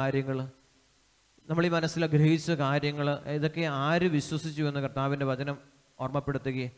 കാര്യങ്ങൾ നമ്മൾ ഈ മനസ്സിൽ ഗ്രഹിച്ച കാര്യങ്ങൾ ഇതൊക്കെ ആര് വിശ്വസിച്ചു എന്ന് കർത്താവിന്റെ വചനം ഓർമ്മപ്പെടുത്തുകയും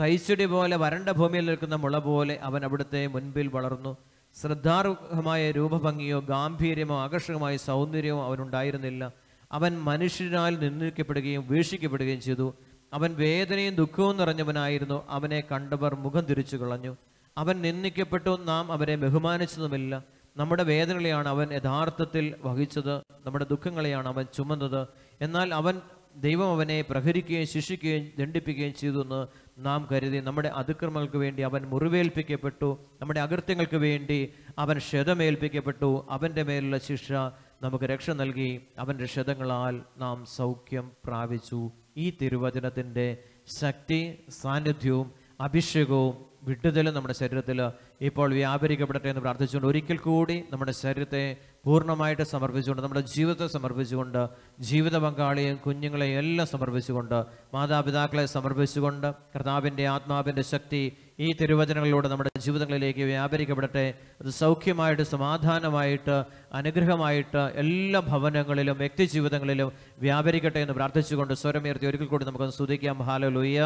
തൈച്ചെടി പോലെ വരണ്ട ഭൂമിയിൽ നിൽക്കുന്ന മുള പോലെ അവൻ അവിടുത്തെ മുൻപിൽ വളർന്നു. ശ്രദ്ധാർഹമായ രൂപഭംഗിയോ ഗാംഭീര്യമോ ആകർഷകമായ സൗന്ദര്യമോ അവനുണ്ടായിരുന്നില്ല. അവൻ മനുഷ്യരാൽ നിന്ദിക്കപ്പെടുകയും വീക്ഷിക്കപ്പെടുകയും ചെയ്തു. അവൻ വേദനയും ദുഃഖവും നിറഞ്ഞവനായിരുന്നു. അവനെ കണ്ടവർ മുഖം തിരിച്ചു കളഞ്ഞു അവൻ നിന്ദിക്കപ്പെട്ടു. നാം അവരെ ബഹുമാനിച്ചതുമില്ല. നമ്മുടെ വേദനകളെയാണ് അവൻ യഥാർത്ഥത്തിൽ വഹിച്ചത് നമ്മുടെ ദുഃഖങ്ങളെയാണ് അവൻ ചുമന്നത്. എന്നാൽ അവൻ ദൈവം അവനെ പ്രഹരിക്കുകയും ശിക്ഷിക്കുകയും ദണ്ഡിപ്പിക്കുകയും ചെയ്തു എന്ന് നാം കരുതി. നമ്മുടെ അതിക്രമങ്ങൾക്ക് വേണ്ടി അവൻ മുറിവേൽപ്പിക്കപ്പെട്ടു. നമ്മുടെ അകൃത്യങ്ങൾക്ക് വേണ്ടി അവൻ ക്ഷതമേൽപ്പിക്കപ്പെട്ടു. അവന്റെ മേലുള്ള ശിക്ഷ നമുക്ക് രക്ഷ നൽകി. അവന്റെ ക്ഷതങ്ങളാൽ നാം സൗഖ്യം പ്രാപിച്ചു. ഈ തിരുവചനത്തിന്റെ ശക്തി സാന്നിധ്യവും അഭിഷേകവും വിട്ടുതലും നമ്മുടെ ശരീരത്തിൽ. ഇപ്പോൾ വ്യാപരിക്കപ്പെടട്ടെ എന്ന് പ്രാർത്ഥിച്ചുകൊണ്ട് ഒരിക്കൽ കൂടി നമ്മുടെ ശരീരത്തെ പൂർണമായിട്ട് സമർപ്പിച്ചുകൊണ്ട് നമ്മുടെ ജീവിതത്തെ സമർപ്പിച്ചുകൊണ്ട് ജീവിത പങ്കാളിയെയും കുഞ്ഞുങ്ങളെയും എല്ലാം സമർപ്പിച്ചുകൊണ്ട് മാതാപിതാക്കളെ സമർപ്പിച്ചുകൊണ്ട് കർത്താവിന്റെ ആത്മാവിന്റെ ശക്തി ഈ തിരുവചനങ്ങളിലൂടെ നമ്മുടെ ജീവിതങ്ങളിലേക്ക് വ്യാപരിക്കപ്പെടട്ടെ. അത് സൗഖ്യമായിട്ട് സമാധാനമായിട്ട് അനുഗ്രഹമായിട്ട് എല്ലാ ഭവനങ്ങളിലും വ്യക്തി ജീവിതങ്ങളിലും വ്യാപരിക്കട്ടെ എന്ന് പ്രാർത്ഥിച്ചുകൊണ്ട് സ്വരമേർത്തി ഒരിക്കൽ കൂടി നമുക്കൊന്ന് സ്തുതിക്കാം. ഹാലലുയ്യ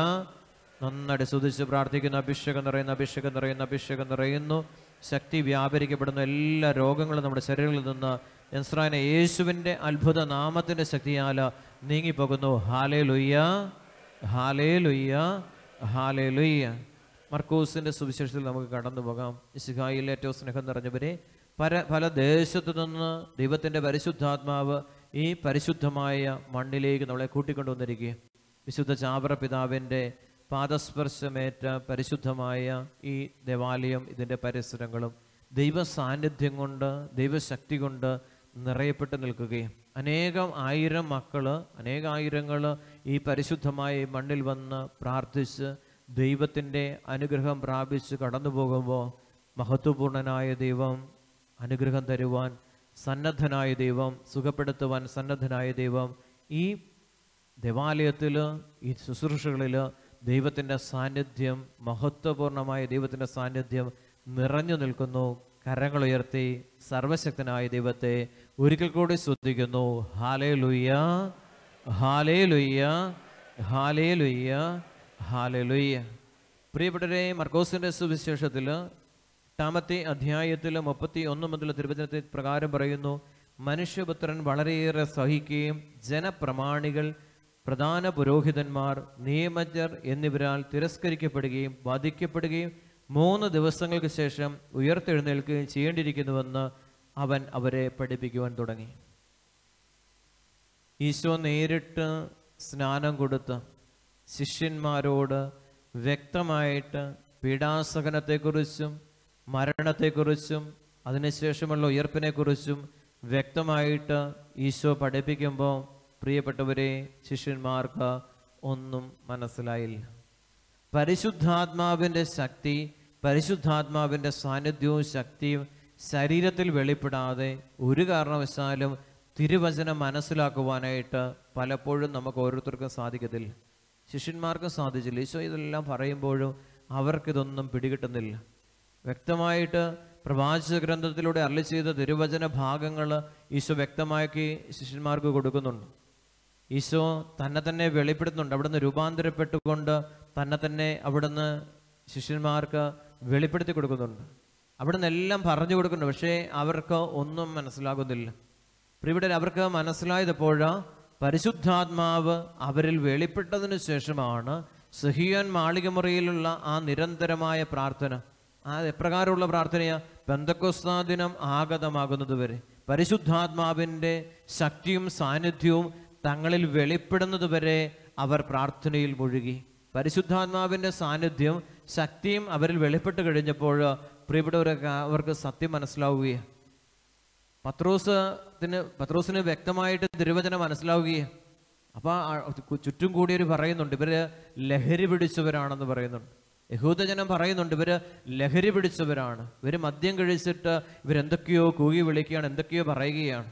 നന്നായിട്ട് സ്തുതിച്ച് പ്രാർത്ഥിക്കുന്ന. അഭിഷേകം നിറയുന്ന അഭിഷേകം നിറയുന്ന അഭിഷേകം നിറയുന്നു. ശക്തി വ്യാപരിക്കപ്പെടുന്ന എല്ലാ രോഗങ്ങളും നമ്മുടെ ശരീരങ്ങളിൽ നിന്ന് എൻസ്രായന യേശുവിന്റെ അത്ഭുത നാമത്തിന്റെ ശക്തിയാൽ നീങ്ങിപ്പോകുന്നു. ഹാലേ ലുയ്യ ഹാലേ ലുയ്യ ഹാലേ ലുയ്യ മർക്കൂസിന്റെ സുവിശേഷത്തിൽ നമുക്ക് കടന്നു പോകാം. ഇസിഹായിൽ ഏറ്റവും സ്നേഹം നിറഞ്ഞവരെ പല പല ദേശത്തു നിന്ന് ദൈവത്തിന്റെ പരിശുദ്ധാത്മാവ് ഈ പരിശുദ്ധമായ മണ്ണിലേക്ക് നമ്മളെ കൂട്ടിക്കൊണ്ടുവന്നിരിക്കുക വിശുദ്ധ ചാവറ പിതാവിന്റെ പാദസ്പർശമേറ്റ പരിശുദ്ധമായ ഈ ദേവാലയം ഇതിന്റെ പരിസരങ്ങളും ദൈവ സാന്നിധ്യം കൊണ്ട് ദൈവശക്തി കൊണ്ട് നിറയപ്പെട്ട് നിൽക്കുകയും. അനേകം ആയിരം മക്കൾ അനേകായിരങ്ങൾ ഈ പരിശുദ്ധമായ മണ്ണിൽ വന്ന് പ്രാർത്ഥിച്ച് ദൈവത്തിന്റെ അനുഗ്രഹം പ്രാപിച്ച് കടന്നു പോകുമ്പോൾ മഹത്വപൂർണനായ ദൈവം അനുഗ്രഹം തരുവാൻ സന്നദ്ധനായ ദൈവം സുഖപ്പെടുത്തുവാൻ സന്നദ്ധനായ ദൈവം ഈ ദേവാലയത്തിൽ ഈ ശുശ്രൂഷകളിൽ ദൈവത്തിന്റെ സാന്നിധ്യം മഹത്വപൂർണമായ ദൈവത്തിന്റെ സാന്നിധ്യം നിറഞ്ഞു നിൽക്കുന്നു. കരങ്ങൾ ഉയർത്തി സർവശക്തനായ ദൈവത്തെ ഒരിക്കൽ കൂടി ശ്രദ്ധിക്കുന്നു ഹാലേ ലുയ്യ ഹാലേ ലുയ്യ ഹാലേ ലുയ്യ ഹാലേ ലുയ്യ പ്രിയപ്പെട്ടവരെ മർക്കോസിന്റെ സുവിശേഷത്തിൽ എട്ടാമത്തെ അധ്യായത്തിൽ മുപ്പത്തി ഒന്ന് മുതൽ തിരുവചനത്തെ പ്രകാരം പറയുന്നു മനുഷ്യപുത്രൻ വളരെയേറെ സഹിക്കുകയും ജനപ്രമാണികൾ പ്രധാന പുരോഹിതന്മാർ നിയമജ്ഞർ എന്നിവരാൽ തിരസ്കരിക്കപ്പെടുകയും വധിക്കപ്പെടുകയും മൂന്ന് ദിവസങ്ങൾക്ക് ശേഷം ഉയർത്തെഴുന്നേൽക്കുകയും ചെയ്യേണ്ടിയിരിക്കുന്നുവെന്ന് അവൻ അവരെ പഠിപ്പിക്കുവാൻ തുടങ്ങി. ഈശോ നേരിട്ട് സ്നാനം കൊടുത്ത് ശിഷ്യന്മാരോട് വ്യക്തമായിട്ട് പീഡാസഹനത്തെക്കുറിച്ചും മരണത്തെക്കുറിച്ചും അതിനുശേഷമുള്ള ഉയർപ്പിനെക്കുറിച്ചും വ്യക്തമായിട്ട് ഈശോ പഠിപ്പിക്കുമ്പോൾ പ്രിയപ്പെട്ടവരെ ശിഷ്യന്മാർക്ക് ഒന്നും മനസ്സിലായില്ല. പരിശുദ്ധാത്മാവിന്റെ ശക്തി പരിശുദ്ധാത്മാവിന്റെ സാന്നിധ്യവും ശക്തിയും ശരീരത്തിൽ വെളിപ്പെടാതെ ഒരു കാരണവശാലും തിരുവചനം മനസ്സിലാക്കുവാനായിട്ട് പലപ്പോഴും നമുക്ക് ഓരോരുത്തർക്കും സാധിക്കത്തില്ല. ശിഷ്യന്മാർക്കും സാധിച്ചില്ല. ഈശോ ഇതെല്ലാം പറയുമ്പോഴും അവർക്കിതൊന്നും പിടികിട്ടുന്നില്ല. വ്യക്തമായിട്ട് പ്രവാചക ഗ്രന്ഥത്തിലൂടെ അരളി ചെയ്ത തിരുവചന ഭാഗങ്ങൾ ഈശോ വ്യക്തമാക്കി ശിഷ്യന്മാർക്ക് കൊടുക്കുന്നുണ്ട്. ഈശോ തന്നെ തന്നെ വെളിപ്പെടുത്തുന്നുണ്ട്. അവിടുന്ന് രൂപാന്തരപ്പെട്ടുകൊണ്ട് തന്നെ തന്നെ അവിടുന്ന് ശിഷ്യന്മാർക്ക് വെളിപ്പെടുത്തി കൊടുക്കുന്നുണ്ട്. അവിടുന്ന് എല്ലാം പറഞ്ഞു കൊടുക്കുന്നുണ്ട്. പക്ഷേ അവർക്ക് ഒന്നും മനസ്സിലാകുന്നില്ല. പ്രിവിടെ അവർക്ക് മനസ്സിലായതപ്പോൾ പരിശുദ്ധാത്മാവ് അവരിൽ വെളിപ്പെട്ടതിന് ശേഷമാണ് സഹിയോൻ മാളികമുറിയിലുള്ള ആ നിരന്തരമായ പ്രാർത്ഥന. ആ എപ്രകാരമുള്ള പ്രാർത്ഥനയാ? ബന്ധക്കോസ്താ ദിനം ആഗതമാകുന്നത് വരെ. പരിശുദ്ധാത്മാവിന്റെ ശക്തിയും സാന്നിധ്യവും തങ്ങളിൽ വെളിപ്പെടുന്നത് വരെ അവർ പ്രാർത്ഥനയിൽ മുഴുകി. പരിശുദ്ധാത്മാവിന്റെ സാന്നിധ്യം ശക്തിയും അവരിൽ വെളിപ്പെട്ട് കഴിഞ്ഞപ്പോൾ പ്രിയപ്പെട്ടവരൊക്കെ അവർക്ക് സത്യം മനസ്സിലാവുകയാണ് പത്രോസത്തിന് പത്രോസിന് വ്യക്തമായിട്ട് തിരുവചനം മനസ്സിലാവുകയാണ് അപ്പോൾ ചുറ്റും കൂടിയവർ പറയുന്നുണ്ട് ഇവർ ലഹരി പിടിച്ചവരാണെന്ന് പറയുന്നുണ്ട്. യഹൂദജനം പറയുന്നുണ്ട് ഇവർ ലഹരി പിടിച്ചവരാണ്. ഇവർ മദ്യം കഴിച്ചിട്ട് ഇവരെന്തൊക്കെയോ കൂകി വിളിക്കുകയാണ് എന്തൊക്കെയോ പറയുകയാണ്.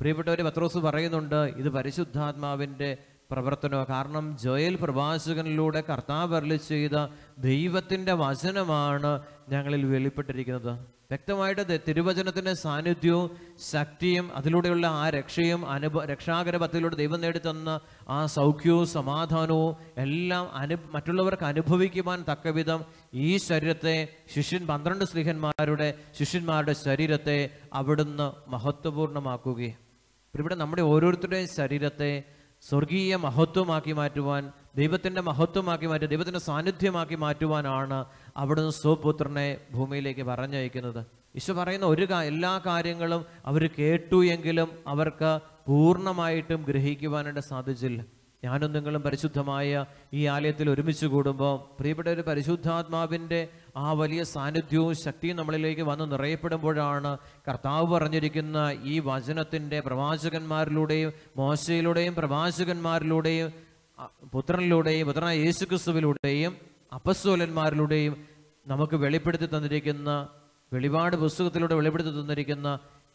പ്രിയപ്പെട്ടവര് പത്രോസ് പറയുന്നുണ്ട് ഇത് പരിശുദ്ധാത്മാവിന്റെ പ്രവർത്തനമാണ് കാരണം ജോയൽ പ്രവാചകനിലൂടെ കർത്താവ് അരളി ചെയ്ത ദൈവത്തിന്റെ വചനമാണ് ഞങ്ങളിൽ വെളിപ്പെട്ടിരിക്കുന്നത്. വ്യക്തമായിട്ട് തിരുവചനത്തിന്റെ സാന്നിധ്യവും ശക്തിയും അതിലൂടെയുള്ള ആ രക്ഷയും അനുഭവ രക്ഷാകരപത്തിലൂടെ ദൈവം നേടിത്തന്ന ആ സൗഖ്യവും സമാധാനവും എല്ലാം അനു മറ്റുള്ളവർക്ക് അനുഭവിക്കുവാൻ തക്കവിധം ഈ ശരീരത്തെ ശിഷ്യൻ പന്ത്രണ്ട് സ്ത്രീഹന്മാരുടെ ശിഷ്യന്മാരുടെ ശരീരത്തെ അവിടുന്ന് മഹത്വപൂർണമാക്കുകയും ഇവിടെ നമ്മുടെ ഓരോരുത്തരുടെയും ശരീരത്തെ സ്വർഗീയ മഹത്വമാക്കി മാറ്റുവാൻ ദൈവത്തിന്റെ മഹത്വമാക്കി മാറ്റി ദൈവത്തിന്റെ സാന്നിധ്യമാക്കി മാറ്റുവാനാണ് അവിടുന്ന് സ്വപുത്രനെ ഭൂമിയിലേക്ക് പറഞ്ഞയക്കുന്നത്. ഈശോ പറയുന്ന ഒരു എല്ലാ കാര്യങ്ങളും അവർ കേട്ടു എങ്കിലും അവർക്ക് പൂർണമായിട്ടും ഗ്രഹിക്കുവാനായിട്ട് സാധിച്ചില്ല. ഞാനും നിങ്ങളും പരിശുദ്ധമായ ഈ ആലയത്തിൽ ഒരുമിച്ച് കൂടുമ്പോൾ പ്രിയപ്പെട്ട ഒരു പരിശുദ്ധാത്മാവിന്റെ ആ വലിയ സാന്നിധ്യവും ശക്തിയും നമ്മളിലേക്ക് വന്ന് നിറയപ്പെടുമ്പോഴാണ് കർത്താവ് പറഞ്ഞിരിക്കുന്ന ഈ വചനത്തിന്റെ പ്രവാചകന്മാരിലൂടെയും മോശയിലൂടെയും പ്രവാചകന്മാരിലൂടെയും പുത്രനിലൂടെയും പുത്രനായ യേശുക്രിസ്തുവിലൂടെയും അപ്പസ്തോലന്മാരിലൂടെയും നമുക്ക് വെളിപ്പെടുത്തി തന്നിരിക്കുന്ന വെളിപാട് പുസ്തകത്തിലൂടെ വെളിപ്പെടുത്തി തന്നിരിക്കുന്ന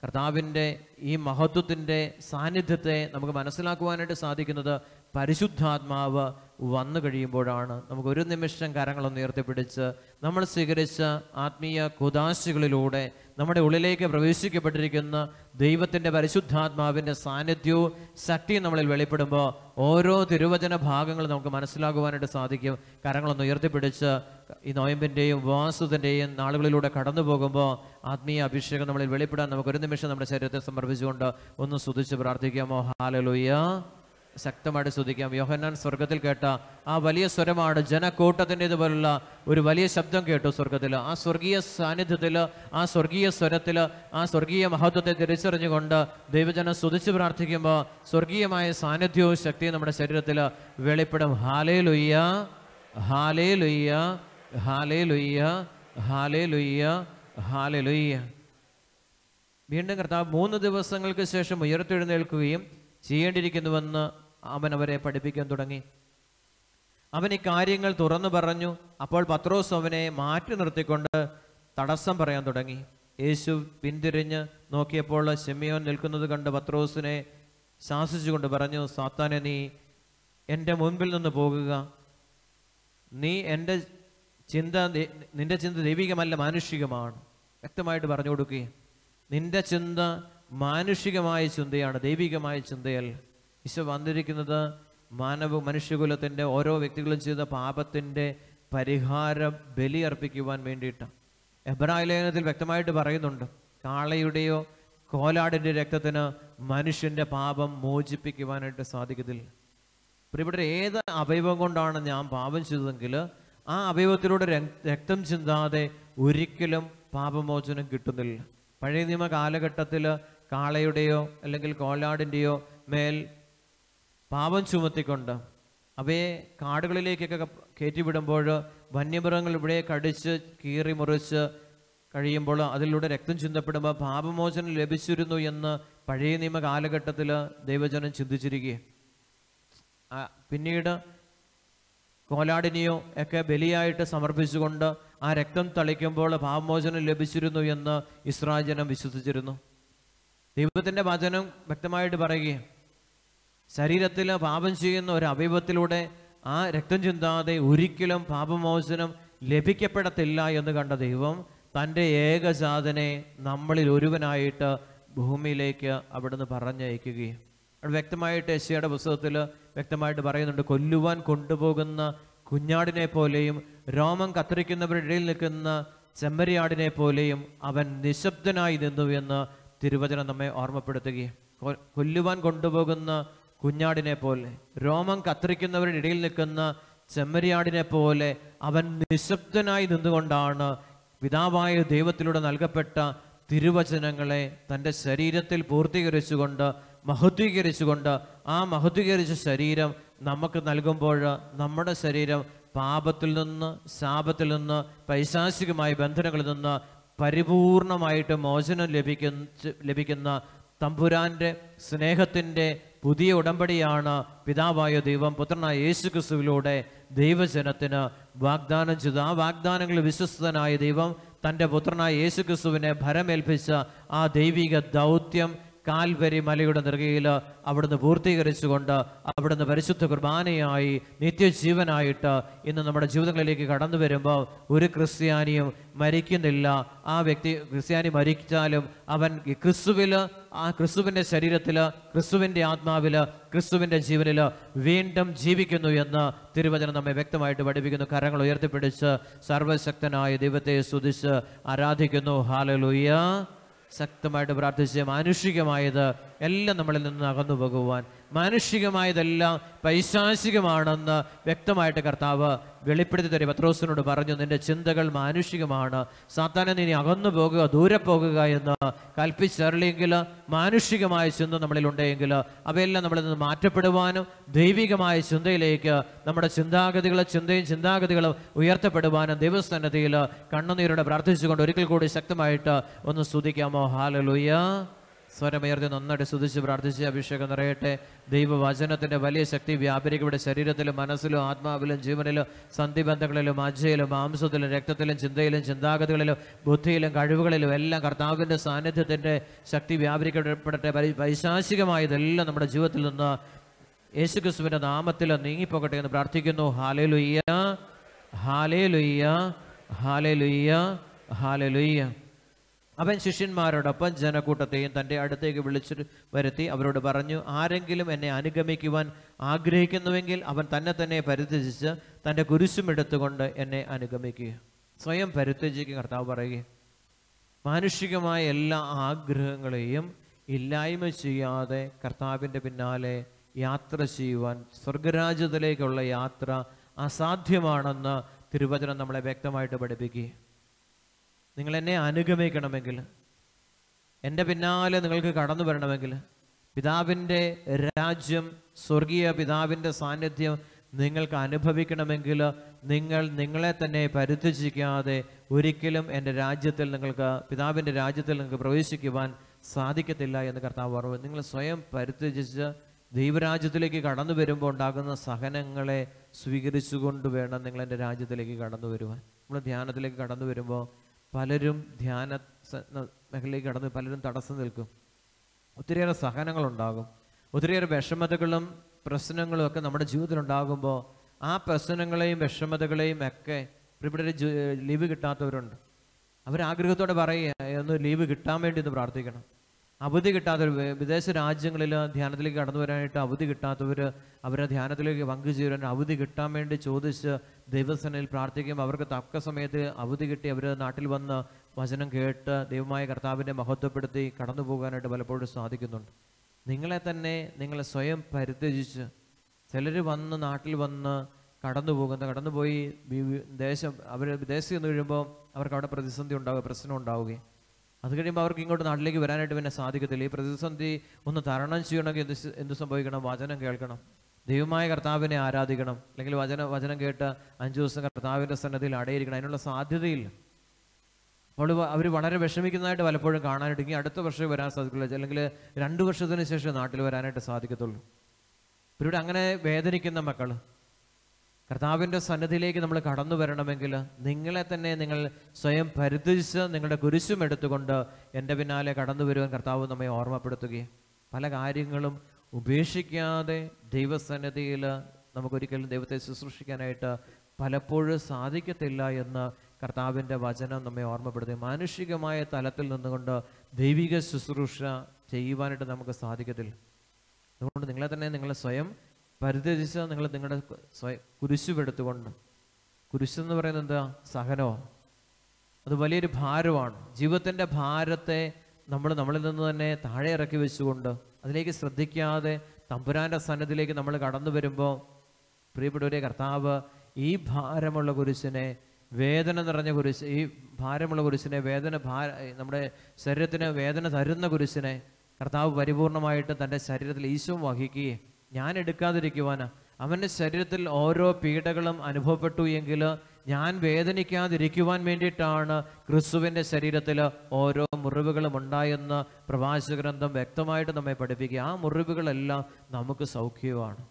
കർത്താവിന്റെ ഈ മഹത്വത്തിന്റെ സാന്നിധ്യത്തെ നമുക്ക് മനസ്സിലാക്കുവാനായിട്ട് സാധിക്കുന്നത് പരിശുദ്ധാത്മാവ് വന്നു കഴിയുമ്പോഴാണ് നമുക്ക് ഒരു നിമിഷം കരങ്ങളൊന്ന് ഉയർത്തിപ്പിടിച്ച് നമ്മൾ സ്വീകരിച്ച ആത്മീയ കുതാശികളിലൂടെ നമ്മുടെ ഉള്ളിലേക്ക് പ്രവേശിക്കപ്പെട്ടിരിക്കുന്ന ദൈവത്തിന്റെ പരിശുദ്ധാത്മാവിന്റെ സാന്നിധ്യവും ശക്തിയും നമ്മളിൽ വെളിപ്പെടുമ്പോൾ ഓരോ തിരുവചന ഭാഗങ്ങളും നമുക്ക് മനസ്സിലാകുവാനായിട്ട് സാധിക്കും. കരങ്ങളൊന്ന് ഉയർത്തിപ്പിടിച്ച് ഈ നോയമ്പിന്റെയും ഉപവാസത്തിന്റെയും നാളുകളിലൂടെ കടന്നു പോകുമ്പോൾ ആത്മീയ അഭിഷേകം നമ്മളിൽ വെളിപ്പെടാൻ നമുക്ക് ഒരു നിമിഷം നമ്മുടെ ശരീരത്തെ സമർപ്പിച്ചുകൊണ്ട് ഒന്ന് സ്തുതിച്ച് പ്രാർത്ഥിക്കാമോ? ഹാലലുയ്യ ശക്തമായിട്ട് ശ്രദ്ധിക്കാം യോഹന്നാൻ സ്വർഗത്തിൽ കേട്ട ആ വലിയ സ്വരമാണ് ജനക്കൂട്ടത്തിന്റെ ഇതുപോലുള്ള ഒരു വലിയ ശബ്ദം കേട്ടു സ്വർഗത്തിൽ ആ സ്വർഗീയ സാന്നിധ്യത്തിൽ ആ സ്വർഗീയ സ്വരത്തിൽ ആ സ്വർഗീയ മഹത്വത്തെ തിരിച്ചറിഞ്ഞുകൊണ്ട് ദൈവജനം സ്തുതിച്ച് പ്രാർത്ഥിക്കുമ്പോൾ സ്വർഗീയമായ സാന്നിധ്യവും ശക്തിയും നമ്മുടെ ശരീരത്തിൽ വെളിപ്പെടും. ഹാലേ ലുയ്യ ഹാലേ ലുയ്യ ഹാലേ ലുയ്യ ഹാലേ ലുയ്യ ഹാലേ ലുയ്യ വീണ്ടും കർത്താവ് മൂന്ന് ദിവസങ്ങൾക്ക് ശേഷം ഉയർത്തെഴുന്നേൽക്കുകയും ചെയ്യേണ്ടിയിരിക്കുന്നുവെന്ന് അവൻ അവരെ പഠിപ്പിക്കാൻ തുടങ്ങി. അവൻ ഈ കാര്യങ്ങൾ തുറന്നു പറഞ്ഞു. അപ്പോൾ പത്രോസ് അവനെ മാറ്റി നിർത്തിക്കൊണ്ട് തടസ്സം പറയാൻ തുടങ്ങി. യേശു പിന്തിരിഞ്ഞ് നോക്കിയപ്പോൾ ശെമിയോൻ നിൽക്കുന്നത് കണ്ട് പത്രോസിനെ ശാസിച്ചുകൊണ്ട് പറഞ്ഞു സാത്താനെ നീ എന്റെ മുൻപിൽ നിന്ന് പോകുക. നീ എന്റെ ചിന്ത നിന്റെ ചിന്ത ദൈവികമല്ല മാനുഷികമാണ്. വ്യക്തമായിട്ട് പറഞ്ഞു കൊടുക്കുകയും നിന്റെ ചിന്ത മാനുഷികമായ ചിന്തയാണ് ദൈവികമായ ചിന്തയല്ല ഈശോ വന്നിരിക്കുന്നത് മാനവ മനുഷ്യകുലത്തിന്റെ ഓരോ വ്യക്തികളും ചെയ്ത പാപത്തിന്റെ പരിഹാര ബലി അർപ്പിക്കുവാൻ വേണ്ടിയിട്ടാണ് എബ്രായ ലേഖനത്തിൽ വ്യക്തമായിട്ട് പറയുന്നുണ്ട് കാളയുടെയോ കോലാടിന്റെ രക്തത്തിന് മനുഷ്യന്റെ പാപം മോചിപ്പിക്കുവാനായിട്ട് സാധിക്കത്തില്ല ഇവിടെ ഏത് അവയവം കൊണ്ടാണ് ഞാൻ പാപം ചെയ്തതെങ്കിൽ ആ അവയവത്തിലൂടെ രക്തം ചിന്താതെ ഒരിക്കലും പാപമോചനം കിട്ടുന്നില്ല. പഴയ നിയമ കാലഘട്ടത്തിൽ കാളയുടെയോ അല്ലെങ്കിൽ കോലാടിന്റെയോ മേൽ പാപം ചുമത്തിക്കൊണ്ട് അവയെ കാടുകളിലേക്കൊക്കെ കയറ്റിവിടുമ്പോൾ വന്യമൃഗങ്ങൾ ഇവിടെ കടിച്ച് കീറി മുറിച്ച് കഴിയുമ്പോൾ അതിലൂടെ രക്തം ചിന്തപ്പെടുമ്പോൾ പാപമോചനം ലഭിച്ചിരുന്നു എന്ന് പഴയ നിയമ കാലഘട്ടത്തിൽ ദൈവജനം ചിന്തിച്ചിരിക്കുകയും ആ, പിന്നീട് കോലാടിനെയോ ഒക്കെ ബലിയായിട്ട് സമർപ്പിച്ചുകൊണ്ട് ആ രക്തം തളിക്കുമ്പോൾ പാപമോചനം ലഭിച്ചിരുന്നു എന്ന് ഇസ്രായേൽ ജനം വിശ്വസിച്ചിരുന്നു. ദൈവത്തിന്റെ വചനം വ്യക്തമായിട്ട് പറയുകയും ശരീരത്തിൽ പാപം ചെയ്യുന്ന ഒരു അവയവത്തിലൂടെ ആ രക്തം ചിന്താതെ ഒരിക്കലും പാപമോചനം ലഭിക്കപ്പെടത്തില്ല എന്ന് കണ്ട ദൈവം തന്റെ ഏകജാതനെ നമ്മളിൽ ഒരുവനായിട്ട് ഭൂമിയിലേക്ക് അവിടുന്ന് പറഞ്ഞയക്കുകയും. അവിടെ വ്യക്തമായിട്ട് യശയുടെ പുസ്തകത്തിൽ വ്യക്തമായിട്ട് പറയുന്നുണ്ട് കൊല്ലുവാൻ കൊണ്ടുപോകുന്ന കുഞ്ഞാടിനെ പോലെയും രോമം കത്തിരിക്കുന്നവരുടെ ഇടയിൽ നിൽക്കുന്ന ചെമ്മരിയാടിനെ പോലെയും അവൻ നിശബ്ദനായി നിന്നു എന്ന് തിരുവചനം നമ്മെ ഓർമ്മപ്പെടുത്തുകയും കൊല്ലുവാൻ കൊണ്ടുപോകുന്ന കുഞ്ഞാടിനെ പോലെ രോമം കത്തിരിക്കുന്നവരുടെ ഇടയിൽ നിൽക്കുന്ന ചെമ്മരിയാടിനെ പോലെ അവൻ നിശബ്ദനായി നിന്നുകൊണ്ടാണ് പിതാവായ ദൈവത്തിലൂടെ നൽകപ്പെട്ട തിരുവചനങ്ങളെ തന്റെ ശരീരത്തിൽ പൂർത്തീകരിച്ചുകൊണ്ട് മഹത്വീകരിച്ചുകൊണ്ട് ആ മഹത്വീകരിച്ച ശരീരം നമുക്ക് നൽകുമ്പോൾ നമ്മുടെ ശരീരം പാപത്തിൽ നിന്ന് ശാപത്തിൽ നിന്ന് പൈശാസികമായ ബന്ധനങ്ങളിൽ നിന്ന് പരിപൂർണമായിട്ട് മോചനം ലഭിക്കുന്ന ലഭിക്കുന്ന തമ്പുരാന്റെ സ്നേഹത്തിന്റെ പുതിയ ഉടമ്പടിയാണ് പിതാവായ ദൈവം പുത്രനായ യേശു ക്രിസ്തുവിലൂടെ ദൈവജനത്തിന് വാഗ്ദാനം ചെയ്തു. ആ വാഗ്ദാനങ്ങളിൽ വിശ്വസ്തനായ ദൈവം തന്റെ പുത്രനായ യേശു ക്രിസ്തുവിനെ ഭരമേൽപ്പിച്ച ആ ദൈവിക ദൗത്യം കാൽവരി മലയുടെ നിറകയിൽ അവിടുന്ന് പൂർത്തീകരിച്ചുകൊണ്ട് അവിടുന്ന് പരിശുദ്ധ കുർബാനയായി നിത്യജീവനായിട്ട് ഇന്ന് നമ്മുടെ ജീവിതങ്ങളിലേക്ക് കടന്നു വരുമ്പോൾ ഒരു ക്രിസ്ത്യാനിയും മരിക്കുന്നില്ല. ആ വ്യക്തി ക്രിസ്ത്യാനി മരിച്ചാലും അവൻ ക്രിസ്തുവിൽ ആ ക്രിസ്തുവിന്റെ ശരീരത്തിൽ ക്രിസ്തുവിന്റെ ആത്മാവിൽ ക്രിസ്തുവിന്റെ ജീവനിൽ വീണ്ടും ജീവിക്കുന്നു എന്ന് തിരുവചനം നമ്മെ വ്യക്തമായിട്ട് പഠിപ്പിക്കുന്നു. കരങ്ങൾ ഉയർത്തിപ്പിടിച്ച് സർവശക്തനായ ദൈവത്തെ സ്തുതിച്ച് ആരാധിക്കുന്നു. ഹാലലുയ്യ ശക്തമായിട്ട് പ്രാർത്ഥിച്ച് മാനുഷികമായത് എല്ലാം നമ്മളിൽ നിന്ന് അകന്നു പോകുവാൻ മാനുഷികമായതെല്ലാം പൈശാചികമാണെന്ന് വ്യക്തമായിട്ട് കർത്താവ് വെളിപ്പെടുത്തി തരും പത്രോസിനോട് പറഞ്ഞു നിന്റെ ചിന്തകൾ മാനുഷികമാണ്. സാത്താനെ നീ അകന്നു പോകുക ദൂരെ പോകുക എന്ന് കൽപ്പിച്ചറിലെങ്കിൽ മാനുഷികമായ ചിന്ത നമ്മളിൽ ഉണ്ടെങ്കിൽ അവയെല്ലാം നമ്മളിൽ നിന്ന് മാറ്റപ്പെടുവാനും ദൈവികമായ ചിന്തയിലേക്ക് നമ്മുടെ ചിന്താഗതികളെ ചിന്തയും ചിന്താഗതികളും ഉയർത്തപ്പെടുവാനും ദൈവസന്നദ്ധിയിൽ കണ്ണുനീരോടെ പ്രാർത്ഥിച്ചുകൊണ്ട് ഒരിക്കൽ കൂടി ശക്തമായിട്ട് ഒന്ന് സ്തുതിക്കാമോ? ഹാലലുയ്യ സ്വരമുയർത്തി നന്നായിട്ട് സ്തുതിച്ച് പ്രാർത്ഥിച്ച് അഭിഷേകം നിറയട്ടെ. ദൈവവചനത്തിന്റെ വലിയ ശക്തി വ്യാപരികയുടെ ശരീരത്തിലും മനസ്സിലും ആത്മാവിലും ജീവനിലും സന്ധിബന്ധങ്ങളിലും അജയിലും മാംസത്തിലും രക്തത്തിലും ചിന്തയിലും ചിന്താഗതികളിലും ബുദ്ധിയിലും കഴിവുകളിലും എല്ലാം കർത്താവിന്റെ സാന്നിധ്യത്തിന്റെ ശക്തി വ്യാപരിക്കപ്പെടട്ടെ. വൈശാസികമായതെല്ലാം നമ്മുടെ ജീവിതത്തിൽ നിന്ന് യേശുക്രിസ്തുവിന്റെ നാമത്തിൽ നീങ്ങിപ്പോകട്ടെ എന്ന് പ്രാർത്ഥിക്കുന്നു. ഹാലേ ലുയ്യ ഹാലേ ലുയ്യ ഹാലേ ലുയ്യ ഹാലേ ലുയ്യ അവൻ ശിഷ്യന്മാരോടൊപ്പം ജനക്കൂട്ടത്തെയും തന്റെ അടുത്തേക്ക് വിളിച്ചു വരുത്തി അവരോട് പറഞ്ഞു ആരെങ്കിലും എന്നെ അനുഗമിക്കുവാൻ ആഗ്രഹിക്കുന്നുവെങ്കിൽ അവൻ തന്നെ തന്നെ പരിത്യജിച്ച് തന്റെ കുരിശും എടുത്തുകൊണ്ട് എന്നെ അനുഗമിക്കുക സ്വയം പരിത്യജിക്കുക കർത്താവ് പറയുക മാനുഷികമായ എല്ലാ ആഗ്രഹങ്ങളെയും ഇല്ലായ്മ ചെയ്യാതെ കർത്താവിന്റെ പിന്നാലെ യാത്ര ചെയ്യുവാൻ സ്വർഗരാജ്യത്തിലേക്കുള്ള യാത്ര അസാധ്യമാണെന്ന് തിരുവചനം നമ്മളെ വ്യക്തമായിട്ട് പഠിപ്പിക്കുക നിങ്ങൾ എന്നെ അനുഗമിക്കണമെങ്കിൽ എന്റെ പിന്നാലെ നിങ്ങൾക്ക് കടന്നു വരണമെങ്കിൽ പിതാവിന്റെ രാജ്യം സ്വർഗീയ പിതാവിന്റെ സാന്നിധ്യം നിങ്ങൾക്ക് അനുഭവിക്കണമെങ്കിൽ നിങ്ങൾ നിങ്ങളെ തന്നെ പരിത്യജിക്കാതെ ഒരിക്കലും എന്റെ രാജ്യത്തിൽ നിങ്ങൾക്ക് പിതാവിന്റെ രാജ്യത്തിൽ നിങ്ങൾക്ക് പ്രവേശിക്കുവാൻ സാധിക്കത്തില്ല എന്ന് കർത്താവ് പറഞ്ഞു. നിങ്ങൾ സ്വയം പരിത്യജിച്ച് ദൈവരാജ്യത്തിലേക്ക് കടന്നു വരുമ്പോൾ ഉണ്ടാകുന്ന സഹനങ്ങളെ സ്വീകരിച്ചുകൊണ്ട് വേണം നിങ്ങൾ എന്റെ രാജ്യത്തിലേക്ക് കടന്നു വരുവാൻ. നമ്മൾ ധ്യാനത്തിലേക്ക് കടന്നു വരുമ്പോൾ പലരും ധ്യാന മേഖലയിലേക്ക് കടന്ന് പലരും തടസ്സം നിൽക്കും. ഒത്തിരിയേറെ സഹനങ്ങളുണ്ടാകും. ഒത്തിരിയേറെ വിഷമതകളും പ്രശ്നങ്ങളും ഒക്കെ നമ്മുടെ ജീവിതത്തിൽ ഉണ്ടാകുമ്പോൾ ആ പ്രശ്നങ്ങളെയും വിഷമതകളെയും ഒക്കെ ഇവിടെ ലീവ് കിട്ടാത്തവരുണ്ട്. അവർ ആഗ്രഹത്തോടെ പറയുക ഒന്ന് ലീവ് കിട്ടാൻ വേണ്ടി ഒന്ന് പ്രാർത്ഥിക്കണം. അവധി കിട്ടാത്തവർ വിദേശ രാജ്യങ്ങളിൽ ധ്യാനത്തിലേക്ക് കടന്നു വരാനായിട്ട് അവധി കിട്ടാത്തവർ അവരെ ധ്യാനത്തിലേക്ക് പങ്കുചേരാൻ അവധി കിട്ടാൻ വേണ്ടി ചോദിച്ച് ദൈവസനയിൽ പ്രാർത്ഥിക്കും അവർക്ക് തക്ക സമയത്ത് അവധി കിട്ടി അവർ നാട്ടിൽ വന്ന് വചനം കേട്ട് ദൈവമായ കർത്താവിനെ മഹത്വപ്പെടുത്തി കടന്നു പോകാനായിട്ട് പലപ്പോഴും സാധിക്കുന്നുണ്ട്. നിങ്ങളെ തന്നെ നിങ്ങളെ സ്വയം പരിത്യജിച്ച് ചിലർ വന്ന് നാട്ടിൽ വന്ന് കടന്നു പോകുന്ന. കടന്നുപോയി ദേശം അവർ വിദേശത്ത് നിന്ന് കഴിയുമ്പോൾ അവർക്ക് അവിടെ പ്രതിസന്ധി ഉണ്ടാവുക പ്രശ്നം ഉണ്ടാവുകയും അത് കഴിയുമ്പോൾ അവർക്ക് ഇങ്ങോട്ട് നാട്ടിലേക്ക് വരാനായിട്ട് പിന്നെ സാധിക്കത്തില്ല. ഈ പ്രതിസന്ധി ഒന്ന് തരണം ചെയ്യണമെങ്കിൽ എന്ത് എന്ത് സംഭവിക്കണം? വചനം കേൾക്കണം. ദൈവമായ കർത്താവിനെ ആരാധിക്കണം. അല്ലെങ്കിൽ വചന വചനം കേട്ട് അഞ്ചു ദിവസം കർത്താവിന്റെ സന്നദ്ധിയിൽ അടയിരിക്കണം. അതിനുള്ള സാധ്യതയില്ല. അപ്പോൾ അവർ വളരെ വിഷമിക്കുന്നതായിട്ട് പലപ്പോഴും കാണാനായിട്ട് ഇനി അടുത്ത വർഷം വരാൻ സാധിക്കില്ല അല്ലെങ്കിൽ രണ്ട് വർഷത്തിന് ശേഷം നാട്ടിൽ വരാനായിട്ട് സാധിക്കത്തുള്ളൂ. ഇവരുടെ അങ്ങനെ വേദനിക്കുന്ന മക്കൾ കർത്താവിന്റെ സന്നദ്ധിയിലേക്ക് നമ്മൾ കടന്നു വരണമെങ്കിൽ നിങ്ങളെ തന്നെ നിങ്ങൾ സ്വയം പരിധിച്ച് നിങ്ങളുടെ കുരിശും എടുത്തുകൊണ്ട് എന്റെ പിന്നാലെ കടന്നു വരുവാൻ കർത്താവ് നമ്മെ ഓർമ്മപ്പെടുത്തുകയും പല കാര്യങ്ങളും ഉപേക്ഷിക്കാതെ ദൈവസന്നിധിയിൽ നമുക്കൊരിക്കലും ദൈവത്തെ ശുശ്രൂഷിക്കാനായിട്ട് പലപ്പോഴും സാധിക്കത്തില്ല എന്ന് കർത്താവിന്റെ വചനം നമ്മെ ഓർമ്മപ്പെടുത്തി മാനുഷികമായ തലത്തിൽ നിന്നുകൊണ്ട് ദൈവിക ശുശ്രൂഷ ചെയ്യുവാനായിട്ട് നമുക്ക് സാധിക്കത്തില്ല. അതുകൊണ്ട് നിങ്ങളെ തന്നെ നിങ്ങളെ സ്വയം പരിത്യജിച്ച് നിങ്ങൾ നിങ്ങളുടെ സ്വയം കുരിശുമെടുത്തുകൊണ്ട് കുരിശെന്ന് പറയുന്നത് എന്താ? സഹനോ അത് വലിയൊരു ഭാരമാണ്. ജീവിതത്തിന്റെ ഭാരത്തെ നമ്മൾ നമ്മളിൽ നിന്ന് തന്നെ താഴെ ഇറക്കി വെച്ചുകൊണ്ട് അതിലേക്ക് ശ്രദ്ധിക്കാതെ തമ്പുരാന്റെ സന്നദ്ധിയിലേക്ക് നമ്മൾ കടന്നു വരുമ്പോൾ പ്രിയപ്പെട്ടവരെ കർത്താവ് ഈ ഭാരമുള്ള കുരിശിനെ വേദന നിറഞ്ഞ കുരിശ് ഈ ഭാരമുള്ള കുരിശിനെ വേദന ഭാര നമ്മുടെ ശരീരത്തിന് വേദന തരുന്ന കുരിശിനെ കർത്താവ് പരിപൂർണമായിട്ട് തന്റെ ശരീരത്തിൽ ഈശോ വഹിക്കുകയും ഞാൻ എടുക്കാതിരിക്കുവാനാ. അവന്റെ ശരീരത്തിൽ ഓരോ പീഡകളും അനുഭവപ്പെട്ടു എങ്കിൽ ഞാൻ വേദനിക്കാതിരിക്കുവാൻ വേണ്ടിയിട്ടാണ് ക്രിസ്തുവിന്റെ ശരീരത്തിൽ ഓരോ മുറിവുകളും ഉണ്ടായെന്ന് പ്രവാചകഗ്രന്ഥം വ്യക്തമായിട്ട് നമ്മെ പഠിപ്പിക്കുക. ആ മുറിവുകളെല്ലാം നമുക്ക് സൗഖ്യമാണ്.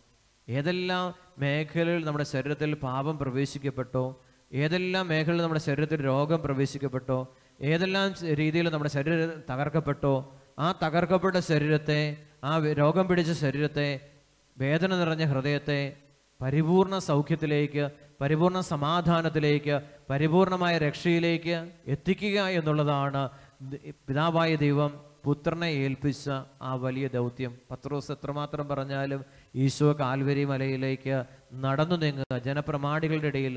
ഏതെല്ലാം മേഖലയിൽ നമ്മുടെ ശരീരത്തിൽ പാപം പ്രവേശിക്കപ്പെട്ടു ഏതെല്ലാം മേഖലയിൽ നമ്മുടെ ശരീരത്തിൽ രോഗം പ്രവേശിക്കപ്പെട്ടു ഏതെല്ലാം രീതിയിൽ നമ്മുടെ ശരീരം തകർക്കപ്പെട്ടു ആ തകർക്കപ്പെട്ട ശരീരത്തെ ആ രോഗം പിടിച്ച ശരീരത്തെ വേദന നിറഞ്ഞ ഹൃദയത്തെ പരിപൂർണ സൗഖ്യത്തിലേക്ക് പരിപൂർണ സമാധാനത്തിലേക്ക് പരിപൂർണമായ രക്ഷയിലേക്ക് എത്തിക്കുക എന്നുള്ളതാണ് പിതാവായ ദൈവം പുത്രനെ ഏൽപ്പിച്ച ആ വലിയ ദൗത്യം. പത്രോസ് എത്രമാത്രം പറഞ്ഞാലും ഈശോ കാൽവരി മലയിലേക്ക് നടന്നു നീങ്ങുക. ജനപ്രമാണികളുടെ ഇടയിൽ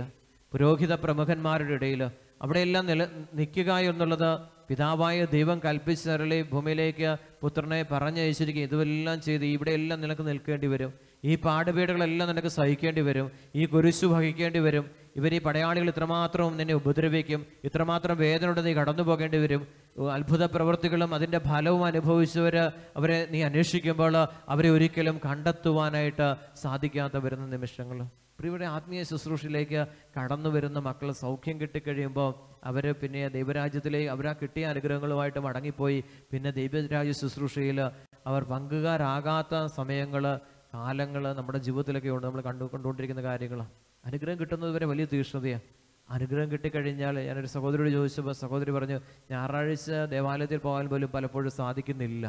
പുരോഹിത പ്രമുഖന്മാരുടെ ഇടയിൽ അവിടെയെല്ലാം നില നിൽക്കുക എന്നുള്ളത് പിതാവായ ദൈവം കൽപ്പിച്ചരളി ഭൂമിയിലേക്ക് പുത്രനെ പറഞ്ഞയച്ചിരിക്കും ഇതുമെല്ലാം ചെയ്ത് ഇവിടെയെല്ലാം നിനക്ക് നിൽക്കേണ്ടി വരും. ഈ പാടുപീടുകളെല്ലാം നിനക്ക് സഹിക്കേണ്ടി വരും. ഈ കുരിശു വഹിക്കേണ്ടി വരും. ഇവർ ഈ പടയാളികൾ ഇത്രമാത്രം നിന്നെ ഉപദ്രവിക്കും. ഇത്രമാത്രം വേദനയോടെ നീ കടന്നു പോകേണ്ടി വരും. അത്ഭുത പ്രവൃത്തികളും അതിന്റെ ഫലവും അനുഭവിച്ചവർ അവരെ നീ അന്വേഷിക്കുമ്പോൾ അവരെ ഒരിക്കലും കണ്ടെത്തുവാനായിട്ട് സാധിക്കാത്ത വരുന്ന നിമിഷങ്ങൾ. പ്രിയയുടെ ആത്മീയ ശുശ്രൂഷയിലേക്ക് കടന്നു വരുന്ന മക്കൾ സൗഖ്യം കിട്ടിക്കഴിയുമ്പോൾ അവർ പിന്നെ ദൈവരാജ്യത്തിലേക്ക് അവർ ആ കിട്ടിയ അനുഗ്രഹങ്ങളുമായിട്ട് മടങ്ങിപ്പോയി. പിന്നെ ദൈവരാജ്യ ശുശ്രൂഷയിൽ അവർ പങ്കുകാരാകാത്ത സമയങ്ങൾ കാലങ്ങൾ നമ്മുടെ ജീവിതത്തിലൊക്കെ ഉണ്ട്. നമ്മൾ കണ്ടു കണ്ടുകൊണ്ടിരിക്കുന്ന കാര്യങ്ങൾ അനുഗ്രഹം കിട്ടുന്നത് വരെ വലിയ തീക്ഷ്ണതയാണ് അനുഗ്രഹം കിട്ടിക്കഴിഞ്ഞാൽ ഞാനൊരു സഹോദരിയോട് ചോദിച്ചപ്പോൾ സഹോദരി പറഞ്ഞു ഞായറാഴ്ച ദേവാലയത്തിൽ പോകാൻ പോലും പലപ്പോഴും സാധിക്കുന്നില്ല.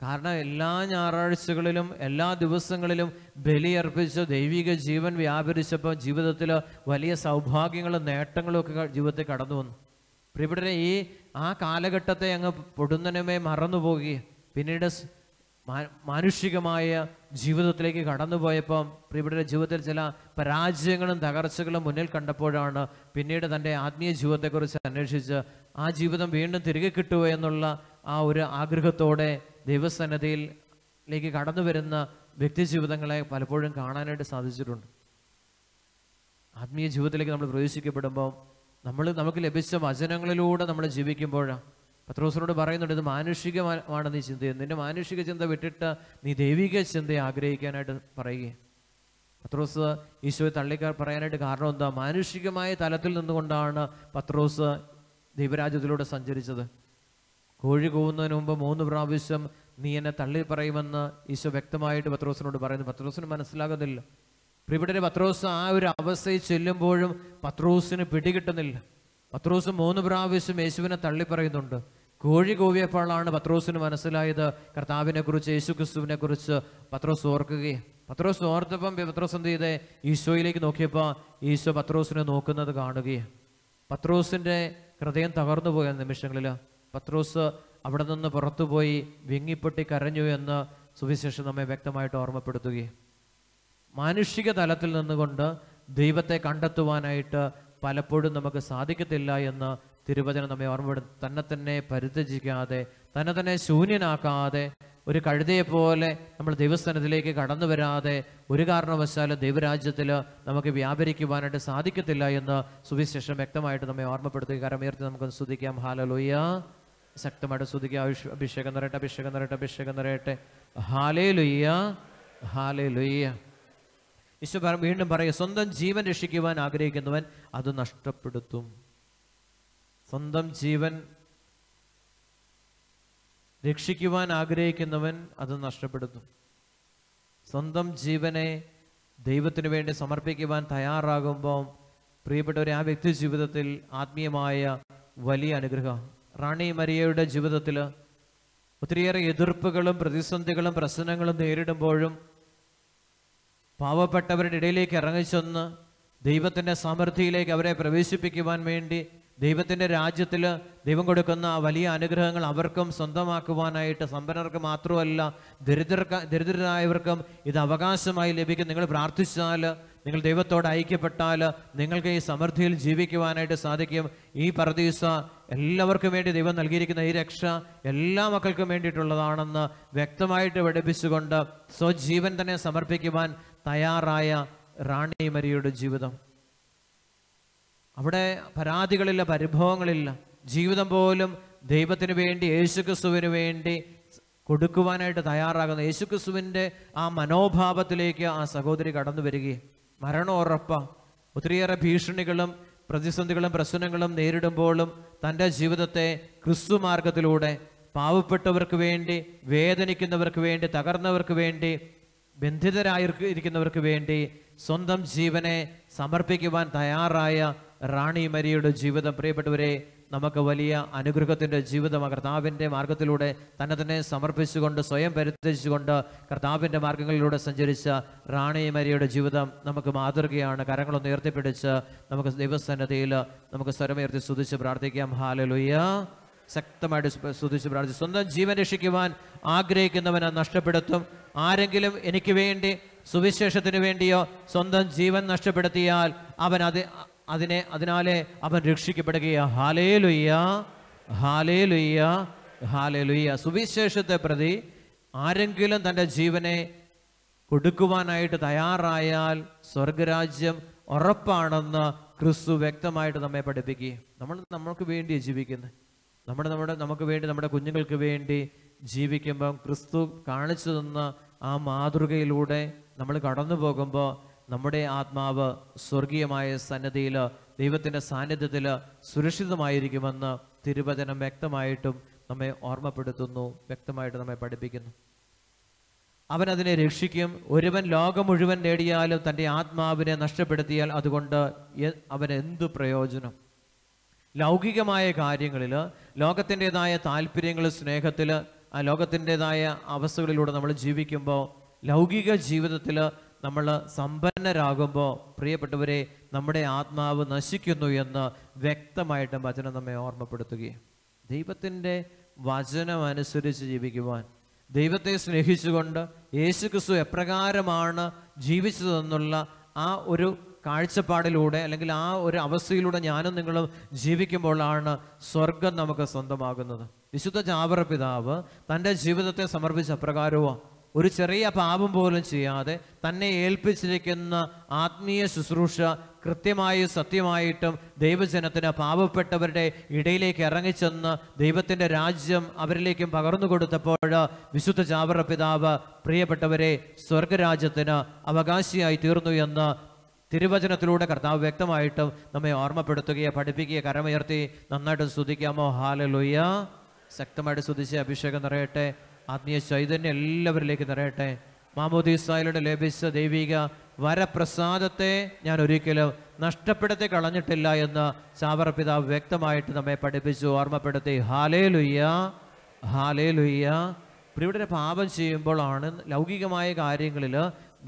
കാരണം എല്ലാ ഞായറാഴ്ചകളിലും എല്ലാ ദിവസങ്ങളിലും ബലിയർപ്പിച്ച് ദൈവിക ജീവൻ വ്യാപരിച്ചപ്പോൾ ജീവിതത്തിൽ വലിയ സൗഭാഗ്യങ്ങളും നേട്ടങ്ങളും ഒക്കെ ജീവിതത്തിൽ കടന്നു വന്നു. പ്രിയപ്പെട്ടരെ ഈ ആ കാലഘട്ടത്തെ അങ്ങ് പൊടുന്നനമേ മറന്നുപോകി പിന്നീട് മാനുഷികമായ ജീവിതത്തിലേക്ക് കടന്നുപോയപ്പം പ്രിയപ്പെട്ട ജീവിതത്തിൽ ചില പരാജയങ്ങളും തകർച്ചകളും മുന്നിൽ കണ്ടപ്പോഴാണ് പിന്നീട് തന്റെ ആത്മീയ ജീവിതത്തെക്കുറിച്ച് അന്വേഷിച്ച് ആ ജീവിതം വീണ്ടും തിരികെ കിട്ടുക എന്നുള്ള ആ ഒരു ആഗ്രഹത്തോടെ ദൈവസന്നദ്ധിയിലേക്ക് കടന്നു വരുന്ന വ്യക്തി ജീവിതങ്ങളെ പലപ്പോഴും കാണാനായിട്ട് സാധിച്ചിട്ടുണ്ട്. ആത്മീയ ജീവിതത്തിലേക്ക് നമ്മൾ പ്രവേശിക്കപ്പെടുമ്പോൾ നമ്മൾ നമുക്ക് ലഭിച്ച വചനങ്ങളിലൂടെ നമ്മൾ ജീവിക്കുമ്പോഴാണ് പത്രോസിനോട് പറയുന്നുണ്ട് ഇത് മാനുഷികമാണ് നീ ചിന്ത ചെയ്യുന്നത് നിന്റെ മാനുഷിക ചിന്ത വിട്ടിട്ട് നീ ദൈവിക ചിന്തയെ ആഗ്രഹിക്കാനായിട്ട് പറയുകയും. പത്രോസ് ഈശോയെ തള്ളിക്കാർ പറയാനായിട്ട് കാരണം എന്താ? മാനുഷികമായ തലത്തിൽ നിന്നുകൊണ്ടാണ് പത്രോസ് ദൈവരാജ്യത്തിലൂടെ സഞ്ചരിച്ചത്. കോഴി കൂവുന്നതിന് മുമ്പ് മൂന്ന് പ്രാവശ്യം നീ എന്നെ തള്ളി പറയുമെന്ന് ഈശോ വ്യക്തമായിട്ട് പത്രോസിനോട് പറയുന്നു. പത്രോസിന് മനസ്സിലാകുന്നില്ല. പ്രിവിടെ പത്രോസ് ആ ഒരു അവസ്ഥയിൽ ചെല്ലുമ്പോഴും പത്രോസിന് പിടികിട്ടുന്നില്ല. പത്രോസ് മൂന്ന് പ്രാവശ്യം യേശുവിനെ തള്ളി പറയുന്നുണ്ട്. കോഴി കൂവിയപ്പോഴാണ് പത്രോസിന് മനസ്സിലായത്. കർത്താവിനെ കുറിച്ച് യേശു ക്രിസ്തുവിനെ കുറിച്ച് പത്രോസ് ഓർക്കുകയും പത്രോസ് ഓർത്തപ്പം പത്രോസ് എന്ത് ചെയ്തേ? ഈശോയിലേക്ക് നോക്കിയപ്പോൾ ഈശോ പത്രോസിനെ നോക്കുന്നത് കാണുകയും പത്രോസിന്റെ ഹൃദയം തകർന്നു പോയ നിമിഷങ്ങളിൽ പത്രോസ് അവിടെ നിന്ന് പുറത്തുപോയി വിങ്ങിപ്പൊട്ടി കരഞ്ഞു എന്ന് സുവിശേഷം നമ്മെ വ്യക്തമായിട്ട് ഓർമ്മപ്പെടുത്തുകയും മാനുഷിക തലത്തിൽ നിന്നുകൊണ്ട് ദൈവത്തെ കണ്ടെത്തുവാനായിട്ട് പലപ്പോഴും നമുക്ക് സാധിക്കത്തില്ല എന്ന് തിരുവചനം നമ്മെ ഓർമ്മപ്പെടും തന്നെ തന്നെ പരിത്യജിക്കാതെ തന്നെ തന്നെ ശൂന്യനാക്കാതെ ഒരു കഴുതയെ പോലെ നമ്മൾ ദൈവസ്ഥാനത്തിലേക്ക് കടന്നു വരാതെ ഒരു കാരണവശാലും ദൈവരാജ്യത്തിൽ നമുക്ക് വ്യാപരിക്കുവാനായിട്ട് സാധിക്കത്തില്ല എന്ന് സുവിശേഷം വ്യക്തമായിട്ട് നമ്മെ ഓർമ്മപ്പെടുത്തുക കാരണം ഉയർത്തി നമുക്ക് സ്തുതിക്കാം. ഹാലലോയ്യ ശക്തമായിട്ട് അഭിഷ- അഭിഷേകം നിറയട്ടെ അഭിഷേകം നിറയട്ടെ അഭിഷേകം നിറയട്ടെ. ഹാലേ ലുയ്യ ഹാലേ ലുയ്യ പറ- വീണ്ടും പറയുക സ്വന്തം ജീവൻ രക്ഷിക്കുവാൻ ആഗ്രഹിക്കുന്നവൻ അത് നഷ്ടപ്പെടുത്തും. സ്വന്തം ജീവൻ രക്ഷിക്കുവാൻ ആഗ്രഹിക്കുന്നവൻ അത് നഷ്ടപ്പെടുത്തും. സ്വന്തം ജീവനെ ദൈവത്തിന് വേണ്ടി സമർപ്പിക്കുവാൻ തയ്യാറാകുമ്പോൾ പ്രിയപ്പെട്ടവരെ ആ വ്യക്തി ജീവിതത്തിൽ ആത്മീയമായ വലിയ അനുഗ്രഹം. റാണി മരിയയുടെ ജീവിതത്തിൽ ഒത്തിരിയേറെ എതിർപ്പുകളും പ്രതിസന്ധികളും പ്രശ്നങ്ങളും നേരിടുമ്പോഴും പാവപ്പെട്ടവരുടെ ഇടയിലേക്ക് ഇറങ്ങിച്ചെന്ന് ദൈവത്തിന്റെ സമൃദ്ധിയിലേക്ക് അവരെ പ്രവേശിപ്പിക്കുവാൻ വേണ്ടി ദൈവത്തിന്റെ രാജ്യത്തിൽ ദൈവം കൊടുക്കുന്ന വലിയ അനുഗ്രഹങ്ങൾ അവർക്കും സ്വന്തമാക്കുവാനായിട്ട് സമ്പന്നർക്ക് മാത്രമല്ല ദരിദ്രർക്ക് ദരിദ്രരായവർക്കും ഇത് അവകാശമായി ലഭിക്കും. നിങ്ങൾ പ്രാർത്ഥിച്ചാൽ നിങ്ങൾ ദൈവത്തോട് ഐക്യപ്പെട്ടാൽ നിങ്ങൾക്ക് ഈ സമൃദ്ധിയിൽ ജീവിക്കുവാനായിട്ട് സാധിക്കും. ഈ പറദീസ എല്ലാവർക്കും വേണ്ടി ദൈവം നൽകിയിരിക്കുന്ന ഈ രക്ഷ എല്ലാ മക്കൾക്കും വേണ്ടിയിട്ടുള്ളതാണെന്ന് വ്യക്തമായിട്ട് പഠിപ്പിച്ചുകൊണ്ട് സ്വജീവൻ തന്നെ സമർപ്പിക്കുവാൻ തയ്യാറായ റാണി മരിയുടെ ജീവിതം. അവിടെ പരാതികളില്ല പരിഭവങ്ങളില്ല. ജീവിതം പോലും ദൈവത്തിന് വേണ്ടി യേശുക്രിസ്തുവിന് വേണ്ടി കൊടുക്കുവാനായിട്ട് തയ്യാറാകുന്ന. യേശുക്രിസ്തുവിന്റെ ആ മനോഭാവത്തിലേക്ക് ആ സഹോദരി കടന്നു വരികയും മരണം ഉറപ്പ. ഒത്തിരിയേറെ ഭീഷണികളും പ്രതിസന്ധികളും പ്രശ്നങ്ങളും നേരിടുമ്പോഴും തന്റെ ജീവിതത്തെ ക്രിസ്തു മാർഗത്തിലൂടെ പാവപ്പെട്ടവർക്ക് വേണ്ടി വേദനിക്കുന്നവർക്ക് വേണ്ടി തകർന്നവർക്ക് വേണ്ടി ബന്ധിതരായിരിക്കുന്നവർക്ക് വേണ്ടി സ്വന്തം ജീവനെ സമർപ്പിക്കുവാൻ തയ്യാറായ റാണി മരിയുടെ ജീവിതം. പ്രിയപ്പെട്ടവരെ നമുക്ക് വലിയ അനുഗ്രഹത്തിന്റെ ജീവിതം കർത്താവിന്റെ മാർഗത്തിലൂടെ തന്നെ തന്നെ സമർപ്പിച്ചുകൊണ്ട് സ്വയം പരിത്യജിച്ചുകൊണ്ട് കർത്താവിന്റെ മാർഗങ്ങളിലൂടെ സഞ്ചരിച്ച റാണി മരിയുടെ ജീവിതം നമുക്ക് മാതൃകയാണ്. കരങ്ങളൊന്ന് ഉയർത്തിപ്പിടിച്ച് നമുക്ക് ദൈവസന്നദ്ധയിൽ നമുക്ക് സ്വരമുയർത്തി സ്തുതിച്ച് പ്രാർത്ഥിക്കാം. ഹാലലുയ്യ ശക്തമായിട്ട് സ്തുതിച്ച് പ്രാർത്ഥിച്ചു സ്വന്തം ജീവൻ രക്ഷിക്കുവാൻ ആഗ്രഹിക്കുന്നവനെ നഷ്ടപ്പെടുത്തും. ആരെങ്കിലും എനിക്ക് വേണ്ടി സുവിശേഷത്തിന് വേണ്ടിയോ സ്വന്തം ജീവൻ നഷ്ടപ്പെടുത്തിയാൽ അവൻ അത് അതിനെ അതിനാലെ അവൻ രക്ഷിക്കപ്പെടുകയാ. ഹാലേ ലുയ്യ ഹാലേ ലുയ്യ ഹാലേ ലുയ്യ സുവിശേഷത്തെ പ്രതി ആരെങ്കിലും തന്റെ ജീവനെ കൊടുക്കുവാനായിട്ട് തയ്യാറായാൽ സ്വർഗരാജ്യം ഉറപ്പാണെന്ന് ക്രിസ്തു വ്യക്തമായിട്ട് നമ്മെ പഠിപ്പിക്കുകയും. നമ്മൾ നമ്മൾക്ക് വേണ്ടിയാണ് ജീവിക്കുന്നത്. നമ്മുടെ നമ്മുടെ നമുക്ക് വേണ്ടി നമ്മുടെ കുഞ്ഞുങ്ങൾക്ക് വേണ്ടി ജീവിക്കുമ്പം ക്രിസ്തു കാണിച്ചു തന്ന ആ മാതൃകയിലൂടെ നമ്മൾ കടന്നു പോകുമ്പോൾ നമ്മുടെ ആത്മാവ് സ്വർഗീയമായ സന്നദ്ധിയിൽ ദൈവത്തിന്റെ സാന്നിധ്യത്തിൽ സുരക്ഷിതമായിരിക്കുമെന്ന് തിരുവചനം വ്യക്തമായിട്ടും നമ്മെ ഓർമ്മപ്പെടുത്തുന്നു വ്യക്തമായിട്ട് നമ്മെ പഠിപ്പിക്കുന്നു. അവൻ അതിനെ രക്ഷിക്കും. ഒരുവൻ ലോകം മുഴുവൻ നേടിയാലും തന്റെ ആത്മാവിനെ നഷ്ടപ്പെടുത്തിയാൽ അതുകൊണ്ട് അവന് എന്തു പ്രയോജനം? ലൗകികമായ കാര്യങ്ങളിൽ ലോകത്തിന്റെതായ താല്പര്യങ്ങൾ സ്നേഹത്തിൽ ആ ലോകത്തിന്റെതായ അവസ്ഥകളിലൂടെ നമ്മൾ ജീവിക്കുമ്പോൾ ലൗകിക ജീവിതത്തിൽ നമ്മൾ സമ്പന്നരാകുമ്പോൾ പ്രിയപ്പെട്ടവരെ നമ്മുടെ ആത്മാവ് നശിക്കുന്നു എന്ന് വ്യക്തമായിട്ട് വചനം നമ്മെ ഓർമ്മപ്പെടുത്തുകയും ദൈവത്തിന്റെ വചനം അനുസരിച്ച് ജീവിക്കുവാൻ ദൈവത്തെ സ്നേഹിച്ചുകൊണ്ട് യേശു ക്രിസ്തു എപ്രകാരമാണ് ജീവിച്ചതെന്നുള്ള ആ ഒരു കാഴ്ചപ്പാടിലൂടെ അല്ലെങ്കിൽ ആ ഒരു അവസ്ഥയിലൂടെ ഞാനും നിങ്ങളും ജീവിക്കുമ്പോഴാണ് സ്വർഗം നമുക്ക് സ്വന്തമാകുന്നത്. വിശുദ്ധ ചാവറ പിതാവ് തന്റെ ജീവിതത്തെ സമർപ്പിച്ച അപ്രകാരവും ഒരു ചെറിയ പാപം പോലും ചെയ്യാതെ തന്നെ ഏൽപ്പിച്ചിരിക്കുന്ന ആത്മീയ ശുശ്രൂഷ കൃത്യമായും സത്യമായിട്ടും ദൈവജനത്തിന് പാപപ്പെട്ടവരുടെ ഇടയിലേക്ക് ഇറങ്ങിച്ചെന്ന് ദൈവത്തിന്റെ രാജ്യം അവരിലേക്കും പകർന്നു കൊടുത്തപ്പോൾ വിശുദ്ധ ചാവറ പിതാവ് പ്രിയപ്പെട്ടവരെ സ്വർഗരാജ്യത്തിന് അവകാശിയായി തീർന്നു എന്ന് തിരുവചനത്തിലൂടെ കർത്താവ് വ്യക്തമായിട്ടും നമ്മെ ഓർമ്മപ്പെടുത്തുകയോ പഠിപ്പിക്കുകയോ കരമുയർത്തി നന്നായിട്ട് സ്തുതിക്കാമോ? ഹാലലുയ്യ. ശക്തമായിട്ട് സ്തുതിച്ച് അഭിഷേകം നിറയട്ടെ. ആത്മീയ ചൈതന്യം എല്ലാവരിലേക്ക് നിറയട്ടെ. മാമോദീസായിലൂടെ ലഭിച്ച ദൈവിക വരപ്രസാദത്തെ ഞാൻ ഒരിക്കലും നഷ്ടപ്പെടുത്തി കളഞ്ഞിട്ടില്ല എന്ന് ചാവറ പിതാവ് വ്യക്തമായിട്ട് നമ്മെ പഠിപ്പിച്ചു ഓർമ്മപ്പെടുത്തി. ഹാലേ ലുയ്യ ഹാലേ ലുയ്യ ഇവിടെ പാപം ചെയ്യുമ്പോഴാണ് ലൗകികമായ കാര്യങ്ങളിൽ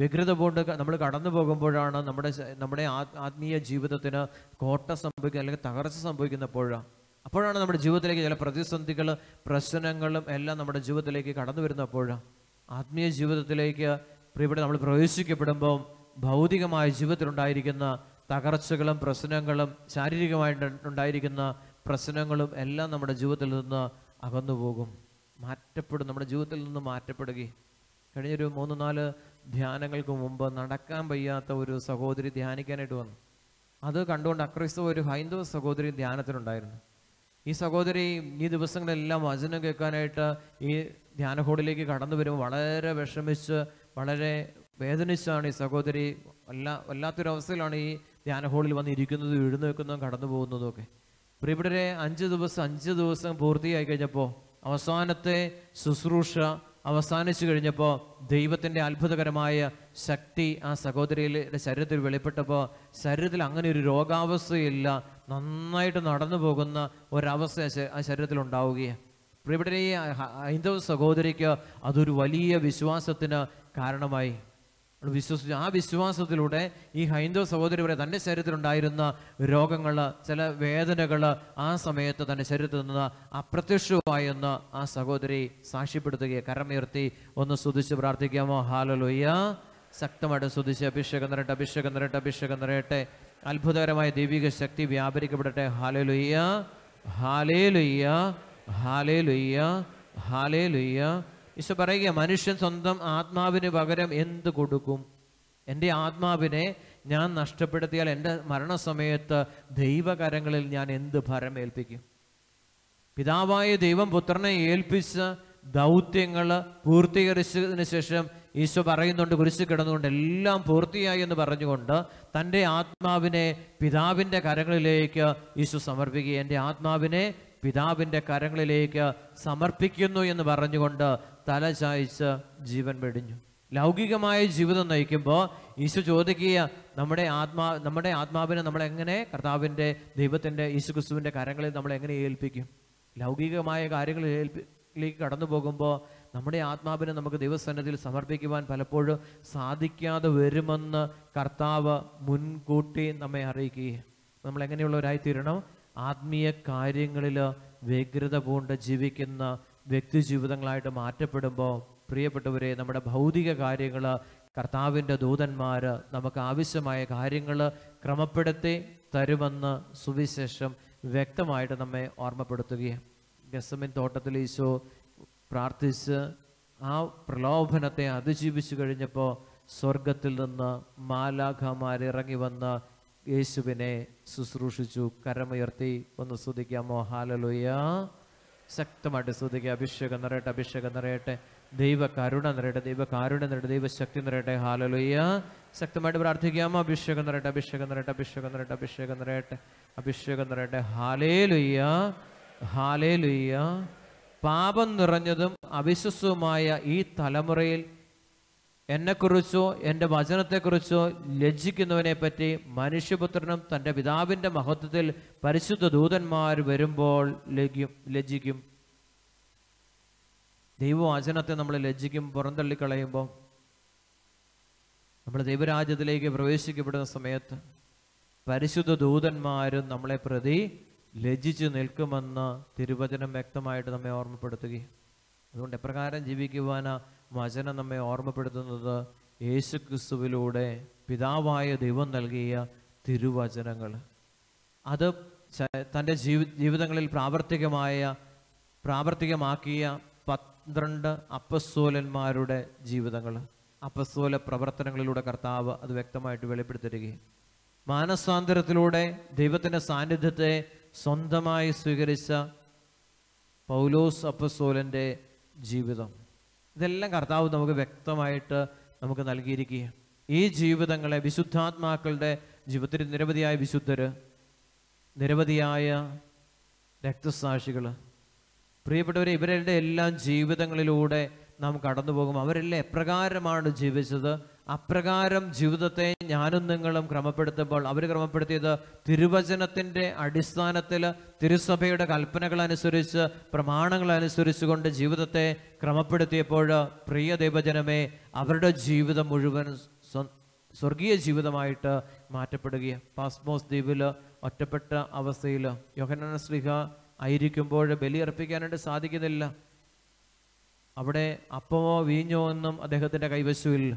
വ്യഗ്രത കൊണ്ട് നമ്മൾ കടന്നു പോകുമ്പോഴാണ് നമ്മുടെ നമ്മുടെ ആത്മീയ ജീവിതത്തിന് കോട്ട സംഭവിക്കുക അല്ലെങ്കിൽ തകർച്ച സംഭവിക്കുന്നപ്പോഴാണ്. അപ്പോഴാണ് നമ്മുടെ ജീവിതത്തിലേക്ക് ചില പ്രതിസന്ധികൾ പ്രശ്നങ്ങളും എല്ലാം നമ്മുടെ ജീവിതത്തിലേക്ക് കടന്നു വരുന്നപ്പോൾ ആത്മീയ ജീവിതത്തിലേക്ക് പ്രിയപ്പെട്ട നമ്മൾ പ്രവേശിക്കപ്പെടുമ്പോൾ ഭൗതികമായ ജീവിതത്തിലുണ്ടായിരിക്കുന്ന തകർച്ചകളും പ്രശ്നങ്ങളും ശാരീരികമായിട്ട് ഉണ്ടായിരിക്കുന്ന പ്രശ്നങ്ങളും എല്ലാം നമ്മുടെ ജീവിതത്തിൽ നിന്ന് അകന്നു പോകും. മാറ്റപ്പെടും നമ്മുടെ ജീവിതത്തിൽ നിന്ന് മാറ്റപ്പെടുകയും. കഴിഞ്ഞൊരു മൂന്ന് നാല് ധ്യാനങ്ങൾക്ക് മുമ്പ് നടക്കാൻ വയ്യാത്ത ഒരു സഹോദരി ധ്യാനിക്കാനായിട്ട് വന്നു. അത് കണ്ടുകൊണ്ട് അക്രൈസ്തവ ഒരു ഹൈന്ദവ സഹോദരി ധ്യാനത്തിനുണ്ടായിരുന്നു. ഈ സഹോദരി ഈ ദിവസങ്ങളെല്ലാം വചനം കേൾക്കാനായിട്ട് ഈ ധ്യാന ഹോളിലേക്ക് കടന്നു വരുമ്പോൾ വളരെ വിഷമിച്ച് വളരെ വേദനിച്ചാണ് ഈ സഹോദരി വല്ല വല്ലാത്തൊരവസ്ഥയിലാണ് ഈ ധ്യാന ഹോളിൽ വന്ന് ഇരിക്കുന്നതും എഴുന്നേൽക്കുന്നതും കടന്നു പോകുന്നതും ഒക്കെ പ്രിയപ്പെട്ടരെ അഞ്ച് ദിവസം അഞ്ച് ദിവസം പൂർത്തിയായി കഴിഞ്ഞപ്പോൾ അവസാനത്തെ ശുശ്രൂഷ അവസാനിച്ചു കഴിഞ്ഞപ്പോൾ ദൈവത്തിന്റെ അത്ഭുതകരമായ ശക്തി ആ സഹോദരിയുടെ ശരീരത്തിൽ വെളിപ്പെട്ടപ്പോൾ ശരീരത്തിൽ അങ്ങനെ ഒരു രോഗാവസ്ഥയില്ല. നന്നായിട്ട് നടന്നു പോകുന്ന ഒരവസ്ഥ ആ ശരീരത്തിൽ ഉണ്ടാവുകയാണ് പ്രിയപ്പെട്ട ഈ ഹൈന്ദവ സഹോദരിക്ക് അതൊരു വലിയ വിശ്വാസത്തിന് കാരണമായി. വിശ്വസിച്ചു ആ വിശ്വാസത്തിലൂടെ ഈ ഹൈന്ദവ സഹോദരി വരെ തന്റെ ശരീരത്തിലുണ്ടായിരുന്ന രോഗങ്ങൾ ചില വേദനകൾ ആ സമയത്ത് തന്റെ ശരീരത്തിൽ നിന്ന് അപ്രത്യക്ഷമായെന്ന് ആ സഹോദരി സാക്ഷ്യപ്പെടുത്തുകയെ. കരമുയർത്തി ഒന്ന് സ്തുതിച്ച് പ്രാർത്ഥിക്കാമോ? ഹാലലോയ്യ ശക്തമായിട്ട് സ്തുതിച്ച് അഭിഷേകം നിറയട്ടെ അഭിഷേകം നിറയട്ടെ അഭിഷേകം നിറയട്ടെ. അത്ഭുതകരമായ ദൈവിക ശക്തി വ്യാപരിക്കപ്പെടട്ടെ. ഹാലലുയ്യ ഹാലേലുയ്യ ഹാലേലുയ്യ ഹാലേലുയ്യ ഈശോ പറയുക മനുഷ്യൻ സ്വന്തം ആത്മാവിന് പകരം എന്ത് കൊടുക്കും? എന്റെ ആത്മാവിനെ ഞാൻ നഷ്ടപ്പെടുത്തിയാൽ എന്റെ മരണസമയത്ത് ദൈവകരങ്ങളിൽ ഞാൻ എന്ത് ഭരമേൽപ്പിക്കും പിതാവായ ദൈവം പുത്രനെ ഏൽപ്പിച്ച ദൗത്യങ്ങൾ പൂർത്തീകരിച്ചതിന് ശേഷം ഈശോ പറയുന്നുണ്ട് കുരിശ് കിടന്നുകൊണ്ട് എല്ലാം പൂർത്തിയായി എന്ന് പറഞ്ഞുകൊണ്ട് തന്റെ ആത്മാവിനെ പിതാവിന്റെ കരങ്ങളിലേക്ക് ഈശോ സമർപ്പിക്കുക എന്റെ ആത്മാവിനെ പിതാവിന്റെ കരങ്ങളിലേക്ക് സമർപ്പിക്കുന്നു എന്ന് പറഞ്ഞുകൊണ്ട് തല ചായ്ച്ച് ജീവൻ വെടിഞ്ഞു. ലൗകികമായ ജീവിതം നയിക്കുമ്പോൾ ഈശോ ചോദിക്കുക നമ്മുടെ ആത്മാ നമ്മുടെ ആത്മാവിനെ നമ്മൾ എങ്ങനെ കർത്താവിന്റെ ദൈവത്തിന്റെ യേശു ക്രിസ്തുവിന്റെ കരങ്ങളിൽ നമ്മൾ എങ്ങനെ ഏൽപ്പിക്കും? ലൗകികമായ കാര്യങ്ങൾ ഏൽപ്പിലേക്ക് കടന്നു പോകുമ്പോൾ നമ്മുടെ ആത്മാവിനെ നമുക്ക് ദൈവസന്നതിൽ സമർപ്പിക്കുവാൻ പലപ്പോഴും സാധിക്കാതെ വരുമെന്ന് കർത്താവ് മുൻകൂട്ടി നമ്മെ അറിയിക്കുക നമ്മൾ എങ്ങനെയുള്ളവരായി തീരണം ആത്മീയ കാര്യങ്ങളിൽ വ്യഗ്രത പൂണ്ട് ജീവിക്കുന്ന വ്യക്തി ജീവിതങ്ങളായിട്ട് മാറ്റപ്പെടുമ്പോൾ പ്രിയപ്പെട്ടവരെ നമ്മുടെ ഭൗതിക കാര്യങ്ങൾ കർത്താവിന്റെ ദൂതന്മാർ നമുക്ക് ആവശ്യമായ കാര്യങ്ങൾ ക്രമപ്പെടുത്തി തരുമെന്ന് സുവിശേഷം വ്യക്തമായിട്ട് നമ്മെ ഓർമ്മപ്പെടുത്തുകയാണ് ഗസമിൻ തോട്ടത്തിൽ ഈശോ പ്രാർത്ഥിച്ച് ആ പ്രലോഭനത്തെ അതിജീവിച്ചു കഴിഞ്ഞപ്പോൾ സ്വർഗത്തിൽ നിന്ന് മാലാഖമാരിറങ്ങി വന്ന് യേശുവിനെ ശുശ്രൂഷിച്ചു കരമുയർത്തി. ഒന്ന് ശ്രദ്ധിക്കാമോ ഹാലലുയ ശക്തമായിട്ട് ശ്രദ്ധിക്കുക അഭിഷേകം നിറയട്ടെ അഭിഷേകം നിറയട്ടെ. ദൈവ കരുണ നിറയട്ടെ ദൈവ കാരുണ്യം നിറയട്ടെ ദൈവശക്തി നിറയട്ടെ. ഹാലലുയ്യ ശക്തമായിട്ട് പ്രാർത്ഥിക്കാമോ? അഭിഷേകം നിറയട്ടെ അഭിഷേകം നിറയട്ടെ അഭിഷേകം നിറയട്ടെ അഭിഷേകം നിറയട്ടെ അഭിഷേകം നിറയട്ടെ. ഹാലേ ലുയ്യ ഹാലേ ലുയ്യ പാപം നിറഞ്ഞതും അവിശ്വസവുമായ ഈ തലമുറയിൽ എന്നെക്കുറിച്ചോ എന്റെ വചനത്തെക്കുറിച്ചോ ലജ്ജിക്കുന്നവനെ പറ്റി മനുഷ്യപുത്രനും തന്റെ പിതാവിന്റെ മഹത്വത്തിൽ പരിശുദ്ധ ദൂതന്മാർ വരുമ്പോൾ ലജ്ജിക്കും ലജ്ജിക്കും. ദൈവവചനത്തെ നമ്മൾ ലജ്ജിക്കും പുറന്തള്ളിക്കളയുമ്പോൾ നമ്മൾ ദൈവരാജ്യത്തിലേക്ക് പ്രവേശിക്കപ്പെടുന്ന സമയത്ത് പരിശുദ്ധ ദൂതന്മാരും നമ്മളെ പ്രതി ലജ്ജിച്ചു നിൽക്കുമെന്ന് തിരുവചനം വ്യക്തമായിട്ട് നമ്മെ ഓർമ്മപ്പെടുത്തുകയും അതുകൊണ്ട് എപ്രകാരം ജീവിക്കുവാനാ വചനം നമ്മെ ഓർമ്മപ്പെടുത്തുന്നത്? യേശു ക്രിസ്തുവിലൂടെ പിതാവായ ദൈവം നൽകിയ തിരുവചനങ്ങൾ. അത് തന്റെ ജീവി ജീവിതങ്ങളിൽ പ്രാവർത്തികമായ പ്രാവർത്തികമാക്കിയ പന്ത്രണ്ട് അപ്പസ്തോലന്മാരുടെ ജീവിതങ്ങൾ. അപ്പസ്തോല പ്രവർത്തനങ്ങളിലൂടെ കർത്താവ് അത് വ്യക്തമായിട്ട് വെളിപ്പെടുത്തിരിക്കുകയും മാനസാന്തരത്തിലൂടെ ദൈവത്തിന്റെ സാന്നിധ്യത്തെ സ്വന്തമായി സ്വീകരിച്ച പൗലോസ് അപ്പസോലന്റെ ജീവിതം. ഇതെല്ലാം കർത്താവ് നമുക്ക് വ്യക്തമായിട്ട് നമുക്ക് നൽകിയിരിക്കുക ഈ ജീവിതങ്ങളെ വിശുദ്ധാത്മാക്കളുടെ ജീവിതത്തിൽ നിരവധിയായ വിശുദ്ധർ നിരവധിയായ രക്തസാക്ഷികൾ പ്രിയപ്പെട്ടവരെ ഇവരുടെ എല്ലാം ജീവിതങ്ങളിലൂടെ നാം കടന്നു പോകും അവരെല്ലാം എപ്രകാരമാണ് ജീവിച്ചത്? അപ്രകാരം ജീവിതത്തെ ഞാനും നിങ്ങളും ക്രമപ്പെടുത്തുമ്പോൾ അവർ ക്രമപ്പെടുത്തിയത് തിരുവചനത്തിന്റെ അടിസ്ഥാനത്തിൽ തിരുസഭയുടെ കൽപ്പനകൾ അനുസരിച്ച് പ്രമാണങ്ങൾ അനുസരിച്ചുകൊണ്ട് ജീവിതത്തെ ക്രമപ്പെടുത്തിയപ്പോൾ പ്രിയ ദൈവജനമേ അവരുടെ ജീവിതം മുഴുവൻ സ്വർഗീയ ജീവിതമായിട്ട് മാറ്റപ്പെടുകയാണ് പാസ്മോസ് ദ്വീപിൽ ഒറ്റപ്പെട്ട അവസ്ഥയിൽ യോഹനന ശ്രീഹ ആയിരിക്കുമ്പോൾ ബലിയർപ്പിക്കാനായിട്ട് സാധിക്കുന്നില്ല. അവിടെ അപ്പമോ വീഞ്ഞോ ഒന്നും അദ്ദേഹത്തിന്റെ കൈവശമില്ല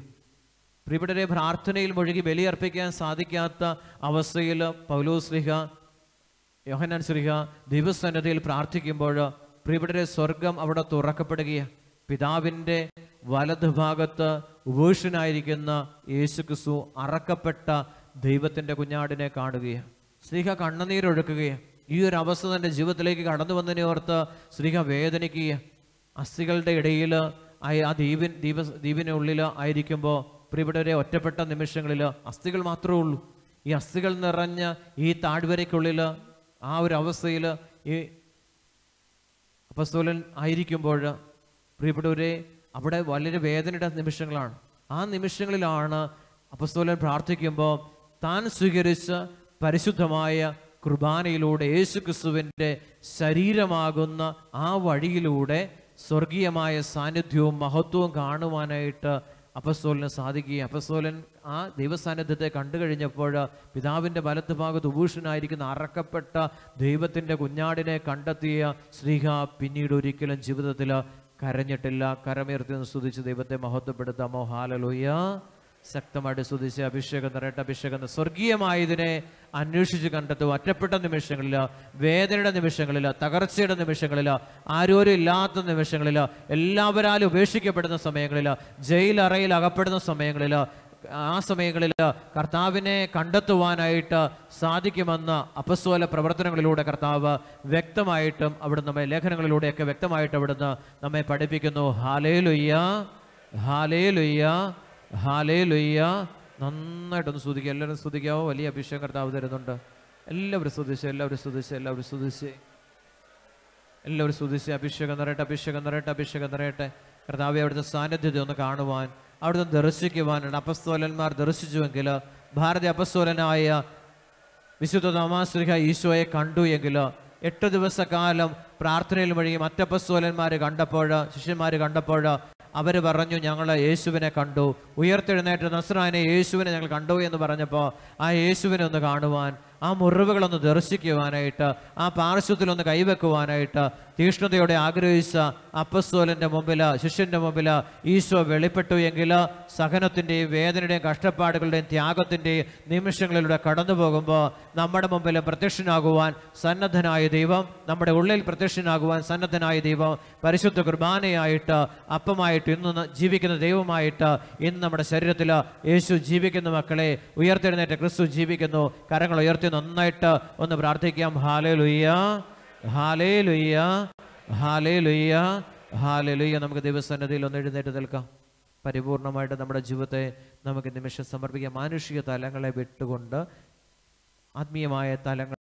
പ്രിയപ്പെട്ടവരെ പ്രാർത്ഥനയിൽ മുഴുകി ബലിയർപ്പിക്കാൻ സാധിക്കാത്ത അവസ്ഥയിൽ പൗലോസ്ലിഹ യോഹന്നാൻ ശ്രീഹ ദിവസന്നതിയിൽ പ്രാർത്ഥിക്കുമ്പോൾ പ്രിയപ്പെട്ടവരെ സ്വർഗം അവിടെ തുറക്കപ്പെടുകയാണ് പിതാവിന്റെ വലതുഭാഗത്ത് ഉപേഷനായിരിക്കുന്ന യേശു ക്രിസ്തു അറക്കപ്പെട്ട ദൈവത്തിന്റെ കുഞ്ഞാടിനെ കാണുകയാണ് സ്ത്രീഹ കണ്ണുനീരൊഴുക്കുകയാണ് ഈ ഒരു അവസ്ഥ തന്റെ ജീവിതത്തിലേക്ക് കടന്നു വന്നതിനെ ഓർത്ത് സ്ത്രീഹ വേദനിക്കുക അസ്ഥികളുടെ ഇടയിൽ ആ ദ്വീപിൻ ദ്വീപ ദ്വീപിനുള്ളിൽ ആയിരിക്കുമ്പോൾ പ്രിയപ്പെട്ടവരെ ഒറ്റപ്പെട്ട നിമിഷങ്ങളിൽ അസ്ഥികൾ മാത്രമേ ഉള്ളൂ. ഈ അസ്ഥികൾ നിറഞ്ഞ ഈ താഴ്വരയ്ക്കുള്ളിൽ ആ ഒരു അവസ്ഥയിൽ ഈ അപ്പസ്തോലൻ ആയിരിക്കുമ്പോൾ പ്രിയപ്പെട്ടവരെ അവിടെ വളരെ വേദനയുടെ നിമിഷങ്ങളാണ്. ആ നിമിഷങ്ങളിലാണ് അപ്പസ്തോലൻ പ്രാർത്ഥിക്കുമ്പോൾ താൻ സ്വീകരിച്ച പരിശുദ്ധമായ കുർബാനയിലൂടെ യേശു ക്രിസ്തുവിന്റെ ശരീരമാകുന്ന ആ വഴിയിലൂടെ സ്വർഗീയമായ സാന്നിധ്യവും മഹത്വവും കാണുവാനായിട്ട് അപ്പസ്തോലിന് സാധിക്കുകയും അപ്പസ്തോലൻ ആ ദൈവസാന്നിധ്യത്തെ കണ്ടു കഴിഞ്ഞപ്പോൾ പിതാവിന്റെ വലത്ത് ഭാഗത്ത് ഉപൂഷനായിരിക്കുന്ന അറക്കപ്പെട്ട ദൈവത്തിന്റെ കുഞ്ഞാടിനെ കണ്ടെത്തിയ ശ്രീഹ പിന്നീട് ഒരിക്കലും ജീവിതത്തിൽ കരഞ്ഞിട്ടില്ല. കരമേർത്തി നിന്ന് സ്തുതിച്ച് ദൈവത്തെ മഹത്വപ്പെടുത്താമോ? ഹാലലോയ്യ ശക്തമായിട്ട് സ്തുതിച്ച് അഭിഷേകം നിറയട്ടെ അഭിഷേകം സ്വർഗീയമായതിനെ അന്വേഷിച്ച് കണ്ടെത്തും ഒറ്റപ്പെട്ട നിമിഷങ്ങളിൽ വേദനയുടെ നിമിഷങ്ങളിൽ തകർച്ചയുടെ നിമിഷങ്ങളിൽ ആരോരും ഇല്ലാത്ത നിമിഷങ്ങളിൽ എല്ലാവരാലും ഉപേക്ഷിക്കപ്പെടുന്ന സമയങ്ങളിൽ ജയിലറയിൽ അകപ്പെടുന്ന സമയങ്ങളിൽ ആ സമയങ്ങളിൽ കർത്താവിനെ കണ്ടെത്തുവാനായിട്ട് സാധിക്കുമെന്ന അപസ്വല പ്രവർത്തനങ്ങളിലൂടെ കർത്താവ് വ്യക്തമായിട്ടും അവിടെ നമ്മെ ലേഖനങ്ങളിലൂടെയൊക്കെ വ്യക്തമായിട്ട് അവിടുന്ന് നമ്മെ പഠിപ്പിക്കുന്നു. ഹാലേ ലുയ്യ ഹാലേ ലുയ്യ ഹാലേ ലൊയ്യ നന്നായിട്ടൊന്ന് സ്തുതിക്കുക എല്ലാവരും സ്തുതിക്കാവോ? വലിയ അഭിഷേകം കർത്താവ് തരുന്നുണ്ട്. എല്ലാവരും സ്തുതിച്ച് എല്ലാവരും സ്തുതിച്ച് എല്ലാവരും സ്തുതിച്ച്. എല്ലാവരും സ്തുതിച്ച്. അഭിഷേകം നിറയട്ടെ അഭിഷേകം നിറയട്ടെ അഭിഷേകം നിറയട്ടെ. കർത്താവെ അവിടുത്തെ സാന്നിധ്യത ഒന്ന് കാണുവാൻ അവിടുന്ന് ദർശിക്കുവാനാണ് അപസ്തോലന്മാർ ദർശിച്ചുവെങ്കിൽ ഭാരതീയ അപസ്തോലനായ വിശുദ്ധ തോമാശ്രീഹ ഈശോയെ കണ്ടു എങ്കിൽ എട്ട് ദിവസക്കാലം പ്രാർത്ഥനയിൽ വഴി മറ്റപ്പസ്തോലന്മാർ കണ്ടപ്പോൾ ശിഷ്യന്മാർ കണ്ടപ്പോൾ അവർ പറഞ്ഞു ഞങ്ങൾ യേശുവിനെ കണ്ടു. ഉയർത്തെഴുന്നേറ്റ നസ്രാനെ യേശുവിനെ ഞങ്ങൾ കണ്ടു എന്ന് പറഞ്ഞപ്പോൾ ആ യേശുവിനെ ഒന്ന് കാണുവാൻ ആ മുറിവുകളൊന്ന് ദർശിക്കുവാനായിട്ട് ആ പാർശ്വത്തിലൊന്ന് കൈവെക്കുവാനായിട്ട് തീഷ്ണതയോടെ ആഗ്രഹിച്ച അപ്പസ്തോലന്റെ മുമ്പിൽ ശിഷ്യന്റെ മുമ്പിൽ ഈശോ വെളിപ്പെട്ടു എങ്കിൽ സഹനത്തിന്റെയും വേദനയുടെയും കഷ്ടപ്പാടുകളുടെയും ത്യാഗത്തിന്റെയും നിമിഷങ്ങളിലൂടെ കടന്നു പോകുമ്പോൾ നമ്മുടെ മുമ്പിൽ പ്രത്യക്ഷനാകുവാൻ സന്നദ്ധനായ ദൈവം നമ്മുടെ ഉള്ളിൽ പ്രത്യക്ഷനാകുവാൻ സന്നദ്ധനായ ദൈവം പരിശുദ്ധ കുർബാനയായിട്ട് അപ്പമായിട്ട് ഇന്ന് ജീവിക്കുന്ന ദൈവമായിട്ട് ഇന്ന് നമ്മുടെ ശരീരത്തിൽ യേശു ജീവിക്കുന്ന മക്കളെ ഉയർത്തെഴുന്നേറ്റ ക്രിസ്തു ജീവിക്കുന്നു കരങ്ങൾ ഉയർത്തി നന്നായിട്ട് ഒന്ന് പ്രാർത്ഥിക്കാം. ഹാലേ ലുയ്യ ഹാലേ ലുയ്യ ഹാലേ ലുയ്യ ഹാലേ ലുയ്യ നമുക്ക് ദൈവസന്നതിയിൽ ഒന്ന് എഴുന്നേറ്റ് നിൽക്കാം. പരിപൂർണമായിട്ട് നമ്മുടെ ജീവിതത്തെ നമുക്ക് നിമിഷം സമർപ്പിക്കാം. മാനുഷിക തലങ്ങളെ വിട്ടുകൊണ്ട് ആത്മീയമായ തലങ്ങൾ